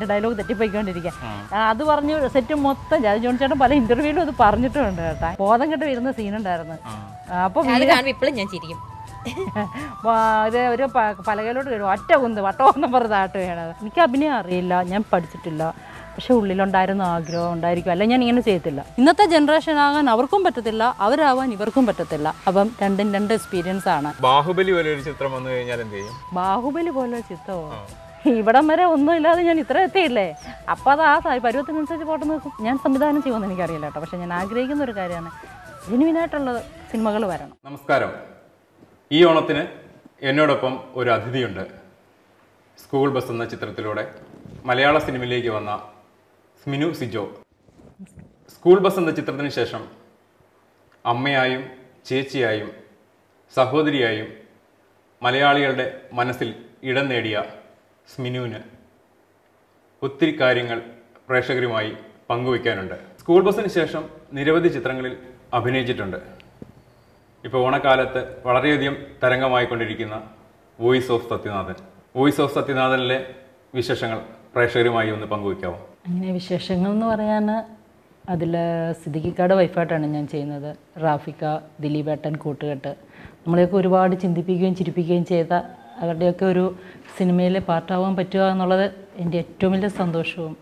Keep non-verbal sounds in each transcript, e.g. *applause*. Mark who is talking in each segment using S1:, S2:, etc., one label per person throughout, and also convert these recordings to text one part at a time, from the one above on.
S1: എന്റെ ഡയലോഗ് തെറ്റിപ്പോയിക്കൊണ്ടിരിക്കുക അത് പറഞ്ഞു സെറ്റ് മൊത്തം ജാതി ജോൺ ചേട്ടൻ പല ഇന്റർവ്യൂവിലും അത് പറഞ്ഞിട്ടുണ്ട് കേട്ടാ. ബോധം കെട്ട് വരുന്ന സീനുണ്ടായിരുന്നു
S2: അപ്പൊ ഇപ്പോഴും ഞാൻ ചിരിക്കും. *laughs*
S1: ഇത് ഒരു പലകളോട് പലകയിലോട്ട് വരും ഒറ്റ കുന്ത് വട്ടമെന്നും പറഞ്ഞ് താട്ട് വേണത് എനിക്ക് അഭിനയം അറിയില്ല ഞാൻ പഠിച്ചിട്ടില്ല. പക്ഷെ ഉള്ളിലുണ്ടായിരുന്ന ആഗ്രഹം ഉണ്ടായിരിക്കും. അല്ല ഞാൻ ഇങ്ങനെ ചെയ്യത്തില്ല. ഇന്നത്തെ ജനറേഷൻ ആകാൻ അവർക്കും പറ്റത്തില്ല അവരാവാൻ ഇവർക്കും പറ്റത്തില്ല. അപ്പം രണ്ടും രണ്ട് എക്സ്പീരിയൻസ് ആണ്.
S3: ബാഹുബലി പോലെ ഒരു ചിത്രം വന്നു കഴിഞ്ഞാൽ എന്ത് ചെയ്യും?
S1: ബാഹുബലി പോലെ ചിത്രമോ? ഇവിടം വരെ ഒന്നും ഇല്ലാതെ ഞാൻ ഇത്ര എത്തിയില്ലേ? അപ്പോൾ അത് ആ പരുവത്തിനനുസരിച്ച് പോട്ടെ നോക്കും. ഞാൻ സംവിധാനം ചെയ്യുമെന്ന് എനിക്കറിയില്ല കേട്ടോ. പക്ഷെ ഞാൻ ആഗ്രഹിക്കുന്ന ഒരു കാര്യമാണ്. ജെനുവിനായിട്ടുള്ള സിനിമകൾ വരണം.
S3: നമസ്കാരം. ഈ ഓണത്തിന് എന്നോടൊപ്പം ഒരു അതിഥിയുണ്ട്. സ്കൂൾ ബസ് എന്ന ചിത്രത്തിലൂടെ മലയാള സിനിമയിലേക്ക് വന്ന സ്മിനു സിജോ. സ്കൂൾ ബസ് എന്ന ചിത്രത്തിന് ശേഷം അമ്മയായും ചേച്ചിയായും സഹോദരിയായും മലയാളികളുടെ മനസ്സിൽ ഇടം നേടിയ സ്മിനുവിന് ഒത്തിരി കാര്യങ്ങൾ പ്രേക്ഷകരുമായി പങ്കുവയ്ക്കാനുണ്ട്. സ്കൂൾ ബസ്സിന് ശേഷം നിരവധി ചിത്രങ്ങളിൽ അഭിനയിച്ചിട്ടുണ്ട്. ഇപ്പോൾ ഓണക്കാലത്ത് വളരെയധികം തരംഗമായിക്കൊണ്ടിരിക്കുന്ന voice of Sathyanathan. Voice of സത്യനാഥനിലെ വിശേഷങ്ങൾ പ്രേക്ഷകരുമായി ഒന്ന് പങ്കുവയ്ക്കാമോ
S1: അങ്ങനെ വിശേഷങ്ങൾ എന്ന് പറയാൻ അതിൽ സിദ്ദിഖിക്കാട് വൈഫായിട്ടാണ് ഞാൻ ചെയ്യുന്നത്. റാഫിക്ക ദിലീപേട്ടൻ കൂട്ടുകെട്ട്. നമ്മളെയൊക്കെ ഒരുപാട് ചിന്തിപ്പിക്കുകയും ചിരിപ്പിക്കുകയും ചെയ്ത അവരുടെയൊക്കെ ഒരു സിനിമയിൽ പാർട്ടാവാൻ പറ്റുക എന്നുള്ളത് എന്റെ ഏറ്റവും വലിയ സന്തോഷവും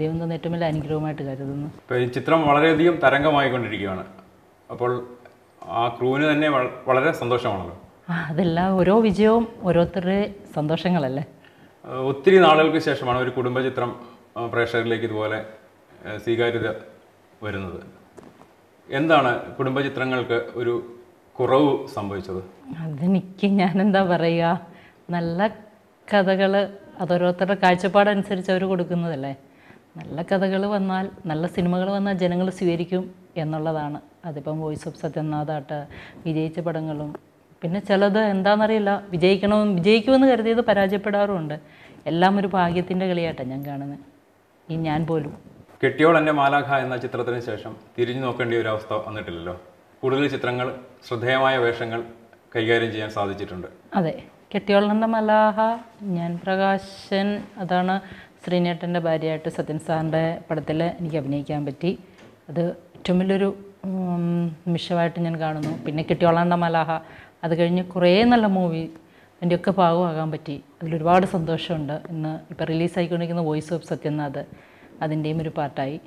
S1: ദൈവം തന്ന ഏറ്റവും വലിയ അനുഗ്രഹമായിട്ട് കരുതുന്നു.
S3: ഇപ്പോൾ ഈ ചിത്രം വളരെയധികം തരംഗമായിക്കൊണ്ടിരിക്കുകയാണ്. അപ്പോൾ ആ ക്രൂവിന് തന്നെ വളരെ സന്തോഷമാണല്ലോ.
S1: അതെല്ലാം ഓരോ വിജയവും ഓരോരുത്തരുടെ സന്തോഷങ്ങളല്ലേ?
S3: ഒത്തിരി നാളുകൾക്ക് ശേഷമാണ് ഒരു കുടുംബ ചിത്രം പ്രേക്ഷകരിലേക്ക് ഇതുപോലെ സ്വീകാര്യത വരുന്നത്. എന്താണ് കുടുംബ ചിത്രങ്ങൾക്ക് ഒരു കുറവ് സംഭവിച്ചത്?
S1: അതെനിക്ക് ഞാനെന്താ പറയുക? നല്ല കഥകൾ അതോരോരുത്തരുടെ കാഴ്ചപ്പാടനുസരിച്ച് അവർ കൊടുക്കുന്നതല്ലേ? നല്ല കഥകൾ വന്നാൽ നല്ല സിനിമകൾ വന്നാൽ ജനങ്ങൾ സ്വീകരിക്കും എന്നുള്ളതാണ്. അതിപ്പം വോയിസ് ഓഫ് സത്യനാഥാട്ട് വിജയിച്ച പടങ്ങളും പിന്നെ ചിലത് എന്താണെന്നറിയില്ല. വിജയിക്കണമെന്ന് വിജയിക്കുമെന്ന് കരുതിയത് പരാജയപ്പെടാറുമുണ്ട്. എല്ലാം ഒരു ഭാഗ്യത്തിന്റെ കളിയായിട്ടാണ് ഞാൻ കാണുന്നത്. ഈ ഞാൻ പോലും.
S3: കെട്ടിയോൾ എന്റെ മാലാഖ എന്ന ചിത്രത്തിന് ശേഷം തിരിഞ്ഞു നോക്കേണ്ട ഒരു അവസ്ഥ വന്നിട്ടില്ലല്ലോ. കൂടുതൽ ചിത്രങ്ങൾ ശ്രദ്ധേയമായ വേഷങ്ങൾ കൈകാര്യം ചെയ്യാൻ സാധിച്ചിട്ടുണ്ട്.
S1: അതെ. കെട്ടിയോളണ്ട മലാഹ ഞാൻ പ്രകാശൻ. അതാണ് ശ്രീനേട്ടന്റെ ഭാര്യയായിട്ട് സത്യൻ സാറിന്റെ പടത്തിൽ എനിക്ക് അഭിനയിക്കാൻ പറ്റി. അത് ഏറ്റവും വലിയൊരു നിമിഷമായിട്ട് ഞാൻ കാണുന്നു. പിന്നെ കെട്ടിയോളണ്ട മലാഹ അത് കഴിഞ്ഞ് കുറേ നല്ല മൂവി അതിന്റെയൊക്കെ ഭാഗമാകാൻ പറ്റി. അതിലൊരുപാട് സന്തോഷമുണ്ട്. ഇന്ന് ഇപ്പോൾ റിലീസായിക്കൊണ്ടിരിക്കുന്ന വോയിസ് ഓഫ് സത്യനാഥ് അതിന്റെയും ഒരു പാർട്ടായി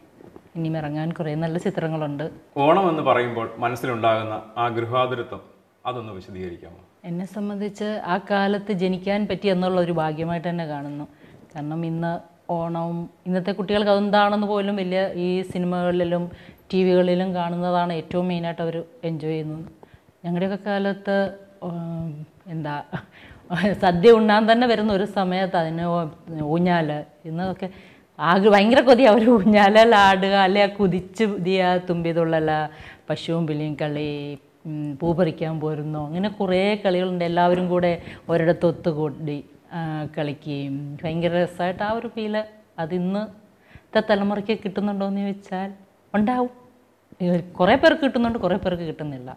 S1: ഇനിയും ഇറങ്ങാൻ കുറേ നല്ല ചിത്രങ്ങളുണ്ട്.
S3: ഓണം എന്ന് പറയുമ്പോൾ മനസ്സിലുണ്ടാകുന്ന ആ ഗൃഹാതുരത്വം അതൊന്ന് വിശദീകരിക്കാമോ?
S1: എന്നെ സംബന്ധിച്ച് ആ കാലത്ത് ജനിക്കാൻ പറ്റി എന്നുള്ള ഒരു ഭാഗ്യമായിട്ട് തന്നെ കാണുന്നു. കാരണം ഇന്ന് ഓണവും ഇന്നത്തെ കുട്ടികൾക്ക് അതെന്താണെന്ന് പോലും വലിയ ഈ സിനിമകളിലും ടി വികളിലും കാണുന്നതാണ് ഏറ്റവും മെയിനായിട്ട് അവർ എൻജോയ് ചെയ്യുന്നത്. ഞങ്ങളുടെയൊക്കെ കാലത്ത് എന്താ സദ്യ ഉണ്ണാൻ തന്നെ വരുന്ന ഒരു സമയത്ത് അതിന് ഊഞ്ഞാൽ ഇന്നതൊക്കെ ആകെ ഭയങ്കര കൊതി ഒരു ഊഞ്ഞാലാടുക അല്ലെ കുതിച്ച് ദിയ തുമ്പിതുള്ളല പശുവും പിളിയും കളി ഉം, പൂ പോരുന്നു. അങ്ങനെ കുറേ കളികളുണ്ട്. എല്ലാവരും കൂടെ ഒരിടത്ത് ഒത്തുകൂടി കളിക്കുകയും. ഭയങ്കര രസമായിട്ട് ആ ഒരു ഫീൽ അതിന്നത്തെ തലമുറയ്ക്ക് കിട്ടുന്നുണ്ടോ എന്ന് ചോദിച്ചാൽ ഉണ്ടാവും. കുറേ പേർക്ക് കിട്ടുന്നുണ്ട് കുറേ പേർക്ക് കിട്ടുന്നില്ല.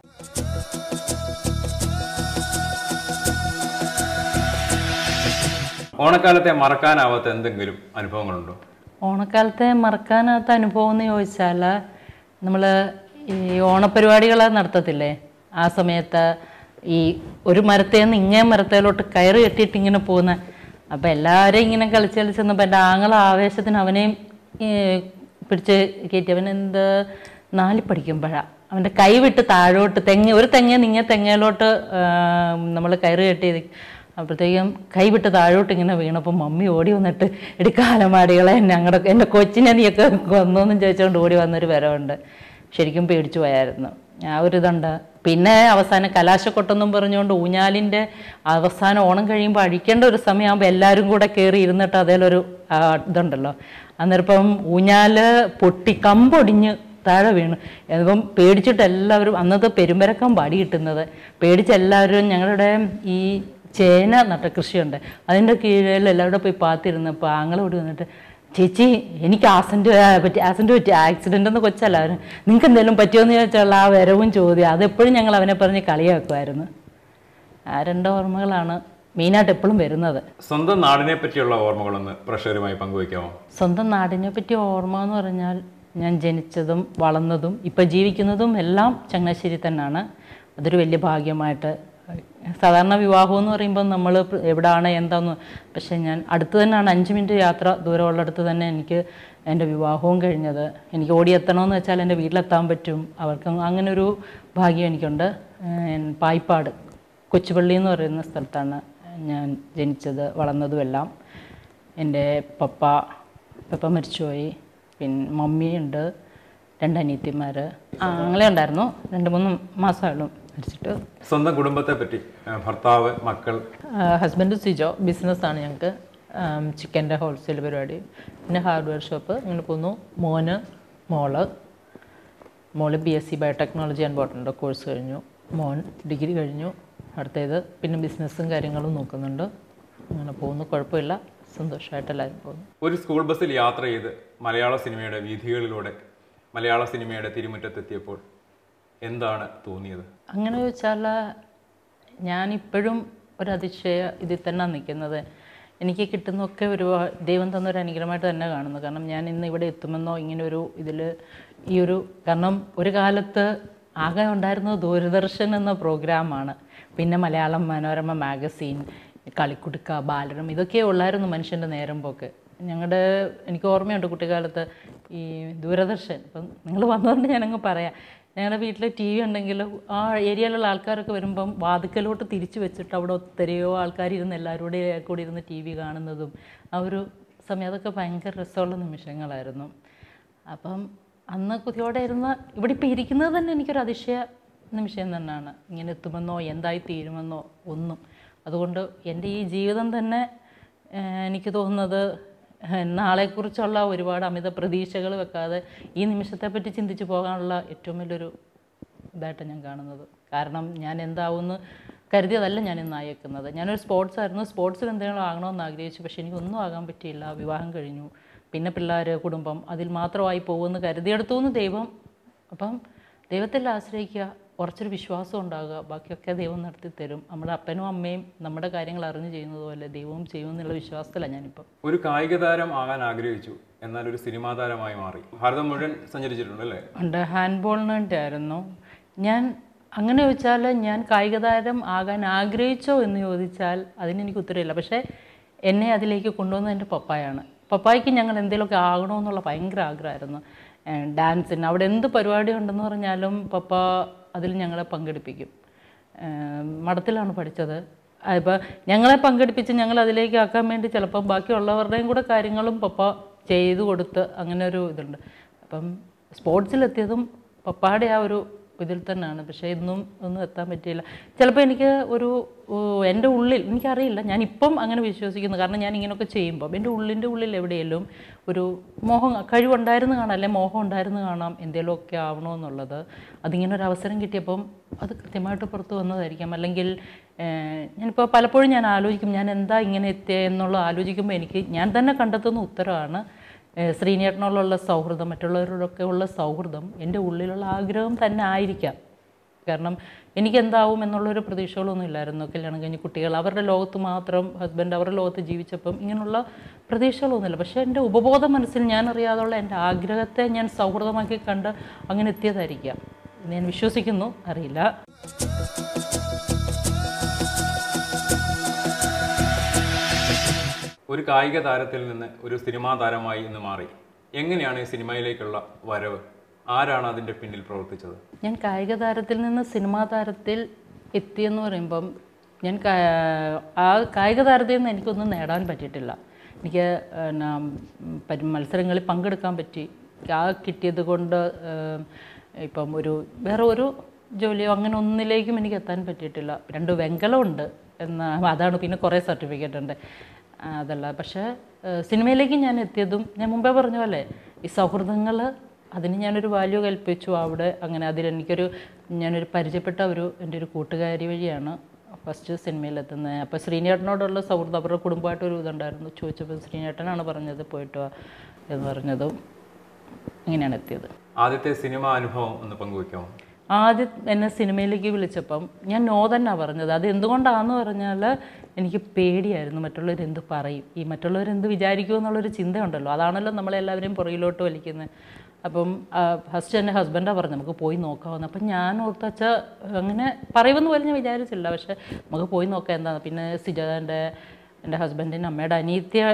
S3: ഓണക്കാലത്തെ മറക്കാനാവാത്ത എന്തെങ്കിലും അനുഭവങ്ങളുണ്ടോ?
S1: ഓണക്കാലത്തെ മറക്കാനാവാത്ത അനുഭവം എന്ന് ചോദിച്ചാൽ നമ്മൾ ഈ ഓണപരിപാടികൾ നടത്തത്തില്ലേ? ആ സമയത്ത് ഈ ഒരു മരത്തിൽ നിന്ന് ഇങ്ങേ മരത്തേലോട്ട് കയറ് കെട്ടിയിട്ട് ഇങ്ങനെ പോകുന്ന അപ്പം എല്ലാവരും ഇങ്ങനെ കളിച്ച് കളിച്ച് നിന്നപ്പോൾ എന്റെ ആങ്ങള ആവേശത്തിന് അവനെയും പിടിച്ച് കയറ്റി. അവൻ എന്ത്? നാലിൽ പഠിക്കുമ്പോഴാണ് അവന്റെ കൈ വിട്ട് താഴോട്ട് തെങ്ങ് ഒരു തെങ്ങ നിങ്ങ തെങ്ങയിലോട്ട് നമ്മൾ കയറ് കെട്ടി അപ്പോഴത്തേക്കും കൈവിട്ട് താഴോട്ട് ഇങ്ങനെ വീണപ്പോൾ മമ്മി ഓടി വന്നിട്ട് എടുക്കാലമാടികളെ ഞങ്ങളുടെ എന്റെ കൊച്ചിനെ നീയൊക്കെ കൊന്നോന്നും ചോദിച്ചുകൊണ്ട് ഓടി വന്നൊരു വരവുണ്ട്. ശരിക്കും പേടിച്ചു പോയായിരുന്നു. ആ ഒരു ഇതുണ്ട് പിന്നെ അവസാനം കലാശക്കൊട്ടെന്നും പറഞ്ഞുകൊണ്ട് ഊഞ്ഞാലിന്റെ അവസാനം ഓണം കഴിയുമ്പോൾ അഴിക്കേണ്ട ഒരു സമയമാകുമ്പോൾ എല്ലാവരും കൂടെ കയറി ഇരുന്നിട്ട് അതിലൊരു ഇതുണ്ടല്ലോ. അന്നേരം ഇപ്പം ഊഞ്ഞാൽ പൊട്ടി കമ്പൊടിഞ്ഞ് താഴെ വീണു. അപ്പം പേടിച്ചിട്ട് എല്ലാവരും അന്നത്തെ പെരുമ്പരക്കം പാടി കിട്ടുന്നത്. പേടിച്ച് എല്ലാവരും ഞങ്ങളുടെ ഈ ചേന നട്ട കൃഷിയുണ്ട്. അതിന്റെ കീഴിൽ എല്ലാവരും പോയി പാത്തിരുന്നപ്പോൾ ആങ്ങളോട് വന്നിട്ട് ചേച്ചി എനിക്ക് ആക്സിഡന്റ് പറ്റി ആക്സിഡന്റ് പറ്റി ആക്സിഡന്റ് എന്ന് കൊച്ചല്ല നിങ്ങൾക്ക് എന്തെങ്കിലും പറ്റുമെന്ന് ചോദിച്ചുള്ള ആ വരവും ചോദ്യം അതെപ്പോഴും ഞങ്ങൾ അവനെ പറഞ്ഞ് കളിയാക്കുമായിരുന്നു. ആ രണ്ട് ഓർമ്മകളാണ് മെയിനായിട്ട് എപ്പോഴും വരുന്നത്.
S3: സ്വന്തം നാടിനെ പറ്റിയുള്ള ഓർമ്മകളൊന്ന് പ്രഷറുമായി പങ്കുവയ്ക്കാമോ?
S1: സ്വന്തം നാടിനെ പറ്റി ഓർമ്മ എന്ന് പറഞ്ഞാൽ ഞാൻ ജനിച്ചതും വളർന്നതും ഇപ്പം ജീവിക്കുന്നതും എല്ലാം ചങ്ങനാശ്ശേരി തന്നെയാണ്. അതൊരു വലിയ ഭാഗ്യമായിട്ട് സാധാരണ വിവാഹം എന്ന് പറയുമ്പോൾ നമ്മൾ എവിടെയാണ് എന്താന്ന് പക്ഷേ ഞാൻ അടുത്ത് തന്നെയാണ് അഞ്ച് മിനിറ്റ് യാത്ര ദൂരമുള്ളിടത്ത് തന്നെ എനിക്ക് എന്റെ വിവാഹവും കഴിഞ്ഞത്. എനിക്ക് ഓടിയെത്തണമെന്ന് വെച്ചാൽ എന്റെ വീട്ടിലെത്താൻ പറ്റും. അവർക്ക് അങ്ങനെ ഒരു ഭാഗ്യം എനിക്കുണ്ട്. പായിപ്പാട് കൊച്ചുപള്ളി എന്ന് പറയുന്ന സ്ഥലത്താണ് ഞാൻ ജനിച്ചത് വളർന്നതും എല്ലാം എന്റെ പപ്പ പപ്പ മരിച്ചുപോയി. പിന്നെ മമ്മിയുണ്ട് രണ്ട് അനിയത്തിമാർ അങ്ങനെ ഉണ്ടായിരുന്നു. രണ്ട് മൂന്ന് മാസമായുള്ളൂ. മരിച്ചിട്ട്
S3: സ്വന്തം കുടുംബത്തെ പറ്റി ഭർത്താവ് മക്കൾ.
S1: ഹസ്ബൻഡ് സിജോ ബിസിനസ്സാണ് ഞങ്ങൾക്ക് ചിക്കന്റെ ഹോൾസെയിൽ പരിപാടി. പിന്നെ ഹാർഡ്വെയർ ഷോപ്പ് ഇങ്ങനെ പോകുന്നു. മോന് മോൾ. മോൾ B S C biotechnology and ബോട്ടന്റെ course കഴിഞ്ഞു. മോൻ ഡിഗ്രി കഴിഞ്ഞു. അടുത്തേത് പിന്നെ ബിസിനസ്സും കാര്യങ്ങളും നോക്കുന്നുണ്ട്. അങ്ങനെ പോകുന്നു. കുഴപ്പമില്ല. സന്തോഷമായിട്ടെല്ലാവരും പോകുന്നു.
S3: ഒരു സ്കൂൾ ബസ്സിൽ യാത്ര ചെയ്ത് മലയാള സിനിമയുടെ വീഥികളിലൂടെ മലയാള സിനിമയുടെ തിരുമുറ്റത്തെത്തിയപ്പോൾ എന്താണ് തോന്നിയത്?
S1: അങ്ങനെ ചോദിച്ചാൽ ഞാനിപ്പോഴും ഒരു അതിശയ ഇതിൽ തന്നെ നിൽക്കുന്നത്. എനിക്ക് കിട്ടുന്നൊക്കെ ഒരു ദൈവം തന്ന ഒരു അനുഗ്രഹമായിട്ട് തന്നെ കാണുന്നു. കാരണം ഞാൻ ഇന്ന് ഇവിടെ എത്തുമെന്നോ ഇങ്ങനെ ഒരു ഇതിൽ ഈ ഒരു കാരണം ഒരു കാലത്ത് ആകെ ഉണ്ടായിരുന്നത് ദൂരദർശൻ എന്ന പ്രോഗ്രാമാണ് പിന്നെ മലയാളം മനോരമ മാഗസീൻ കളിക്കുടുക്ക ബാലരം ഇതൊക്കെ ഉള്ളായിരുന്നു മനുഷ്യന്റെ നേരം പോക്ക്. ഞങ്ങളുടെ എനിക്ക് ഓർമ്മയുണ്ട് കുട്ടിക്കാലത്ത് ഈ ദൂരദർശൻ. ഇപ്പം നിങ്ങൾ വന്നതുകൊണ്ട് ഞാനങ്ങ് പറയാം. ഞങ്ങളുടെ വീട്ടിൽ ടി വി ഉണ്ടെങ്കിൽ ആ ഏരിയയിലുള്ള ആൾക്കാരൊക്കെ വരുമ്പം വാതുക്കലോട്ട് തിരിച്ചു വെച്ചിട്ട് അവിടെ ഒത്തിരിയോ ആൾക്കാർ ഇരുന്ന് എല്ലാവരും കൂടെ ഇരുന്ന് ടി വി കാണുന്നതും ആ ഒരു സമയം അതൊക്കെ ഭയങ്കര രസമുള്ള നിമിഷങ്ങളായിരുന്നു. അപ്പം അന്ന് കുതിയോടെ ഇരുന്ന് ഇവിടെ ഇപ്പോൾ ഇരിക്കുന്നത് തന്നെ എനിക്കൊരു അതിശയ നിമിഷം തന്നെയാണ് ഇങ്ങനെ എത്തുമെന്നോ എന്തായി തീരുമെന്നോ ഒന്നും. അതുകൊണ്ട് എന്റെ ഈ ജീവിതം തന്നെ എനിക്ക് തോന്നുന്നത് നാളെക്കുറിച്ചുള്ള ഒരുപാട് അമിത പ്രതീക്ഷകൾ വെക്കാതെ ഈ നിമിഷത്തെപ്പറ്റി ചിന്തിച്ച് പോകാനുള്ള ഏറ്റവും വലിയൊരു ഇതായിട്ട് ഞാൻ കാണുന്നത്. കാരണം ഞാൻ എന്താവുമെന്ന് കരുതിയതല്ല ഞാൻ ഇന്ന് അയക്കുന്നത് ഞാനൊരു സ്പോർട്സ് ആയിരുന്നു. സ്പോർട്സിൽ എന്തെങ്കിലും ആകണമെന്ന് ആഗ്രഹിച്ചു. പക്ഷേ എനിക്കൊന്നും ആകാൻ പറ്റിയില്ല. വിവാഹം കഴിഞ്ഞു. പിന്നെ പിള്ളേർ കുടുംബം അതിൽ മാത്രമായി പോകുമെന്ന് കരുതിയെടുത്തു എന്ന് ദൈവം അപ്പം ദൈവത്തിൽ ആശ്രയിക്കുക. കുറച്ചൊരു വിശ്വാസം ഉണ്ടാകുക ബാക്കിയൊക്കെ ദൈവം നടത്തി തരും. നമ്മുടെ അപ്പനും അമ്മയും നമ്മുടെ കാര്യങ്ങൾ അറിഞ്ഞു ചെയ്യുന്നത് പോലെ ദൈവവും ചെയ്യുമെന്നുള്ള വിശ്വാസത്തിലാണ് ഞാനിപ്പം.
S3: ഒരു കായിക താരം ആകാൻ ആഗ്രഹിച്ചു. എന്നാൽ ഒരു സിനിമാ താരമായി മാറി. ഭാരതം മുഴുവൻ സഞ്ചരിച്ചിട്ടുണ്ട് അല്ലേ?
S1: ഉണ്ട്. ഹാൻഡ്ബോളിന് വേണ്ടിയായിരുന്നു ഞാൻ അങ്ങനെ ചോദിച്ചാൽ ഞാൻ കായിക താരം ആകാൻ ആഗ്രഹിച്ചോ എന്ന് ചോദിച്ചാൽ അതിന് എനിക്ക് ഉത്തരവില്ല. പക്ഷേ എന്നെ അതിലേക്ക് കൊണ്ടുവന്നത് എന്റെ പപ്പായാണ്. പപ്പായ്ക്ക് ഞങ്ങൾ എന്തെങ്കിലുമൊക്കെ ആകണമെന്നുള്ള ഭയങ്കര ആഗ്രഹമായിരുന്നു. ഡാൻസിന്. അവിടെ എന്ത് പരിപാടി ഉണ്ടെന്ന് പറഞ്ഞാലും പപ്പ അതിൽ ഞങ്ങളെ പങ്കെടുപ്പിക്കും. മഠത്തിലാണ് പഠിച്ചത്. ഇപ്പോൾ ഞങ്ങളെ പങ്കെടുപ്പിച്ച് ഞങ്ങൾ അതിലേക്ക് ആക്കാൻ വേണ്ടി ചിലപ്പം ബാക്കിയുള്ളവരുടെയും കൂടെ കാര്യങ്ങളും പപ്പ ചെയ്തു കൊടുത്ത് അങ്ങനെ ഒരു ഇതുണ്ട്. അപ്പം സ്പോർട്സിലെത്തിയതും പപ്പായുടെ ആ ഒരു ഇതിൽ തന്നെയാണ്. പക്ഷേ ഇന്നും ഒന്നും എത്താൻ പറ്റിയില്ല. ചിലപ്പോൾ എനിക്ക് ഒരു എന്റെ ഉള്ളിൽ എനിക്കറിയില്ല ഞാനിപ്പം അങ്ങനെ വിശ്വസിക്കുന്നു. കാരണം ഞാൻ ഇങ്ങനെയൊക്കെ ചെയ്യുമ്പോൾ എന്റെ ഉള്ളിന്റെ ഉള്ളിൽ എവിടെയെങ്കിലും ഒരു മോഹം കഴിവുണ്ടായിരുന്നു കാണാം അല്ലെ മോഹം ഉണ്ടായിരുന്നു കാണാം എന്തെങ്കിലുമൊക്കെ ആവണമെന്നുള്ളത് അതിങ്ങനെ ഒരു അവസരം കിട്ടിയപ്പം അത് കൃത്യമായിട്ട് പുറത്ത് വന്നതായിരിക്കാം. അല്ലെങ്കിൽ ഞാനിപ്പോൾ പലപ്പോഴും ഞാൻ ആലോചിക്കും ഞാൻ എന്താ ഇങ്ങനെ എത്തിയ എന്നുള്ള ആലോചിക്കുമ്പോൾ എനിക്ക് ഞാൻ തന്നെ കണ്ടെത്തുന്ന ഉത്തരവാണ് ഏഹ് ശ്രീനേട്ടനോടുള്ള സൗഹൃദം മറ്റുള്ളവരോടൊക്കെ ഉള്ള സൗഹൃദം എന്റെ ഉള്ളിലുള്ള ആഗ്രഹം തന്നെ ആയിരിക്കാം. കാരണം എനിക്കെന്താവും എന്നുള്ളൊരു പ്രതീക്ഷകളൊന്നും ഇല്ലായിരുന്നു. കല്യാണം കഴിഞ്ഞ് കുട്ടികൾ അവരുടെ ലോകത്ത് മാത്രം ഹസ്ബൻഡ് അവരുടെ ലോകത്ത് ജീവിച്ചപ്പം ഇങ്ങനെയുള്ള പ്രതീക്ഷകളൊന്നുമില്ല. പക്ഷേ എന്റെ ഉപബോധ മനസ്സിൽ ഞാൻ അറിയാതുള്ള എന്റെ ആഗ്രഹത്തെ ഞാൻ സൗഹൃദമാക്കി കണ്ട് അങ്ങനെ എത്തിയതായിരിക്കാം. ഞാൻ വിശ്വസിക്കുന്നു. അറിയില്ല.
S3: ഒരു കായിക താരത്തിൽ നിന്ന് ഒരു സിനിമാ താരമായി ഇന്ന് മാറി. എങ്ങനെയാണ് ഈ സിനിമയിലേക്കുള്ള വരവ്? ആരാണ് അതിന്റെ പിന്നിൽ പ്രവർത്തിച്ചത്?
S1: ഞാൻ കായിക താരത്തിൽ നിന്ന് സിനിമാ താരത്തിൽ എത്തിയെന്ന് പറയുമ്പം ഞാൻ ആ കായിക താരത്തിൽ നിന്ന് എനിക്കൊന്നും നേടാൻ പറ്റിയിട്ടില്ല. എനിക്ക് മത്സരങ്ങളിൽ പങ്കെടുക്കാൻ പറ്റി. ആ കിട്ടിയത് കൊണ്ട് ഇപ്പം ഒരു വേറെ ഒരു ജോലിയോ അങ്ങനെ ഒന്നിലേക്കും എനിക്ക് എത്താൻ പറ്റിയിട്ടില്ല. രണ്ട് വെങ്കലമുണ്ട് എന്ന അതാണ് പിന്നെ കുറേ സർട്ടിഫിക്കറ്റ് ഉണ്ട്. അതല്ല. പക്ഷേ സിനിമയിലേക്ക് ഞാൻ എത്തിയതും ഞാൻ മുമ്പേ പറഞ്ഞ പോലെ ഈ സൗഹൃദങ്ങൾ അതിന് ഞാനൊരു വാല്യൂ കൽപ്പിച്ചു. അവിടെ അങ്ങനെ അതിലെനിക്കൊരു ഞാനൊരു പരിചയപ്പെട്ട ഒരു എന്റെ ഒരു കൂട്ടുകാരി വഴിയാണ് ഫസ്റ്റ് സിനിമയിലെത്തുന്നത്. അപ്പോൾ ശ്രീനേട്ടനോടുള്ള സൗഹൃദം അവരുടെ കുടുംബമായിട്ടൊരു ഇതുണ്ടായിരുന്നു. ചോദിച്ചപ്പോൾ ശ്രീനേട്ടനാണ് പറഞ്ഞത് പോയിട്ട് എന്ന് പറഞ്ഞതും ഇങ്ങനെയാണ് എത്തിയത്.
S3: ആദ്യത്തെ സിനിമ അനുഭവം ഒന്ന് പങ്കുവയ്ക്കാമോ
S1: ആദ്യം എന്നെ സിനിമയിലേക്ക് വിളിച്ചപ്പം ഞാൻ നോ തന്നെ പറഞ്ഞത്. അത് എന്തുകൊണ്ടാണെന്ന് പറഞ്ഞാൽ എനിക്ക് പേടിയായിരുന്നു മറ്റുള്ളവരെന്ത് പറയും? ഈ മറ്റുള്ളവരെന്ത് വിചാരിക്കുമോ വിചാരിക്കും എന്നുള്ളൊരു ചിന്തയുണ്ടല്ലോ. അതാണല്ലോ നമ്മളെല്ലാവരെയും പുറകിലോട്ട് വലിക്കുന്നത് അപ്പം ഫസ്റ്റ് എന്റെ ഹസ്ബൻഡാണ് പറഞ്ഞത് നമുക്ക് പോയി നോക്കാമെന്ന് അപ്പം ഞാൻ ഓർത്തച്ച അങ്ങനെ പറയുമെന്ന് പോലെ ഞാൻ വിചാരിച്ചില്ല പക്ഷേ നമുക്ക് പോയി നോക്കാം എന്താണ് പിന്നെ സിജാന്റെ എന്റെ ഹസ്ബൻഡിന്റെ അമ്മയുടെ അനിയത്തിയ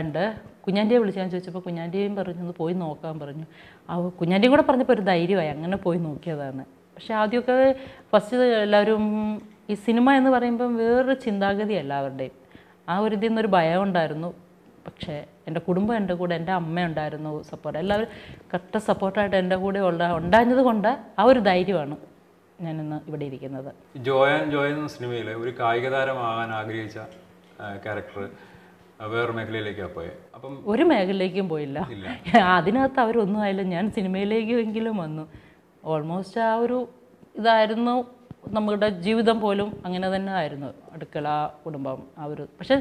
S1: ഉണ്ട്. കുഞ്ഞാന്റെയെ വിളിച്ച് ഞാൻ ചോദിച്ചപ്പോൾ കുഞ്ഞാന്റെയും പറഞ്ഞു പോയി നോക്കാൻ പറഞ്ഞു. ആ കുഞ്ഞാന്റെയും കൂടെ പറഞ്ഞപ്പോൾ ഒരു ധൈര്യമായി അങ്ങനെ പോയി നോക്കിയതാണ്. പക്ഷേ ആദ്യമൊക്കെ ഫസ്റ്റ് എല്ലാവരും ഈ സിനിമ എന്ന് പറയുമ്പം വേറൊരു ചിന്താഗതി എല്ലാവരുടെയും ആ ഒരു ഇതിൽ നിന്നൊരു ഭയം ഉണ്ടായിരുന്നു. പക്ഷേ എന്റെ കുടുംബം എന്റെ കൂടെ എന്റെ അമ്മ ഉണ്ടായിരുന്നു സപ്പോർട്ട് എല്ലാവരും കറക്റ്റ് സപ്പോർട്ടായിട്ട് എന്റെ കൂടെ ഉള്ള ഉണ്ടായിരുന്നത് കൊണ്ട് ആ ഒരു ധൈര്യമാണ് ഞാനിന്ന് ഇവിടെ ഇരിക്കുന്നത്.
S3: ജോയൻ ജോയൻ എന്ന സിനിമയിൽ ഒരു കായിക താരമാകാൻ ആഗ്രഹിച്ച ക്യാരക്ടർ വേറെ മേഖലയിലേക്കാണ് പോയത് അപ്പം
S1: ഒരു മേഖലയിലേക്കും പോയില്ല. അതിനകത്ത് അവരൊന്നും ആയില്ല. ഞാൻ സിനിമയിലേക്കെങ്കിലും വന്നു. ഓൾമോസ്റ്റ് ആ ഒരു ഇതായിരുന്നു. നമ്മുടെ ജീവിതം പോലും അങ്ങനെ തന്നെ ആയിരുന്നു. അടുക്കള കുടുംബം ആ ഒരു പക്ഷെ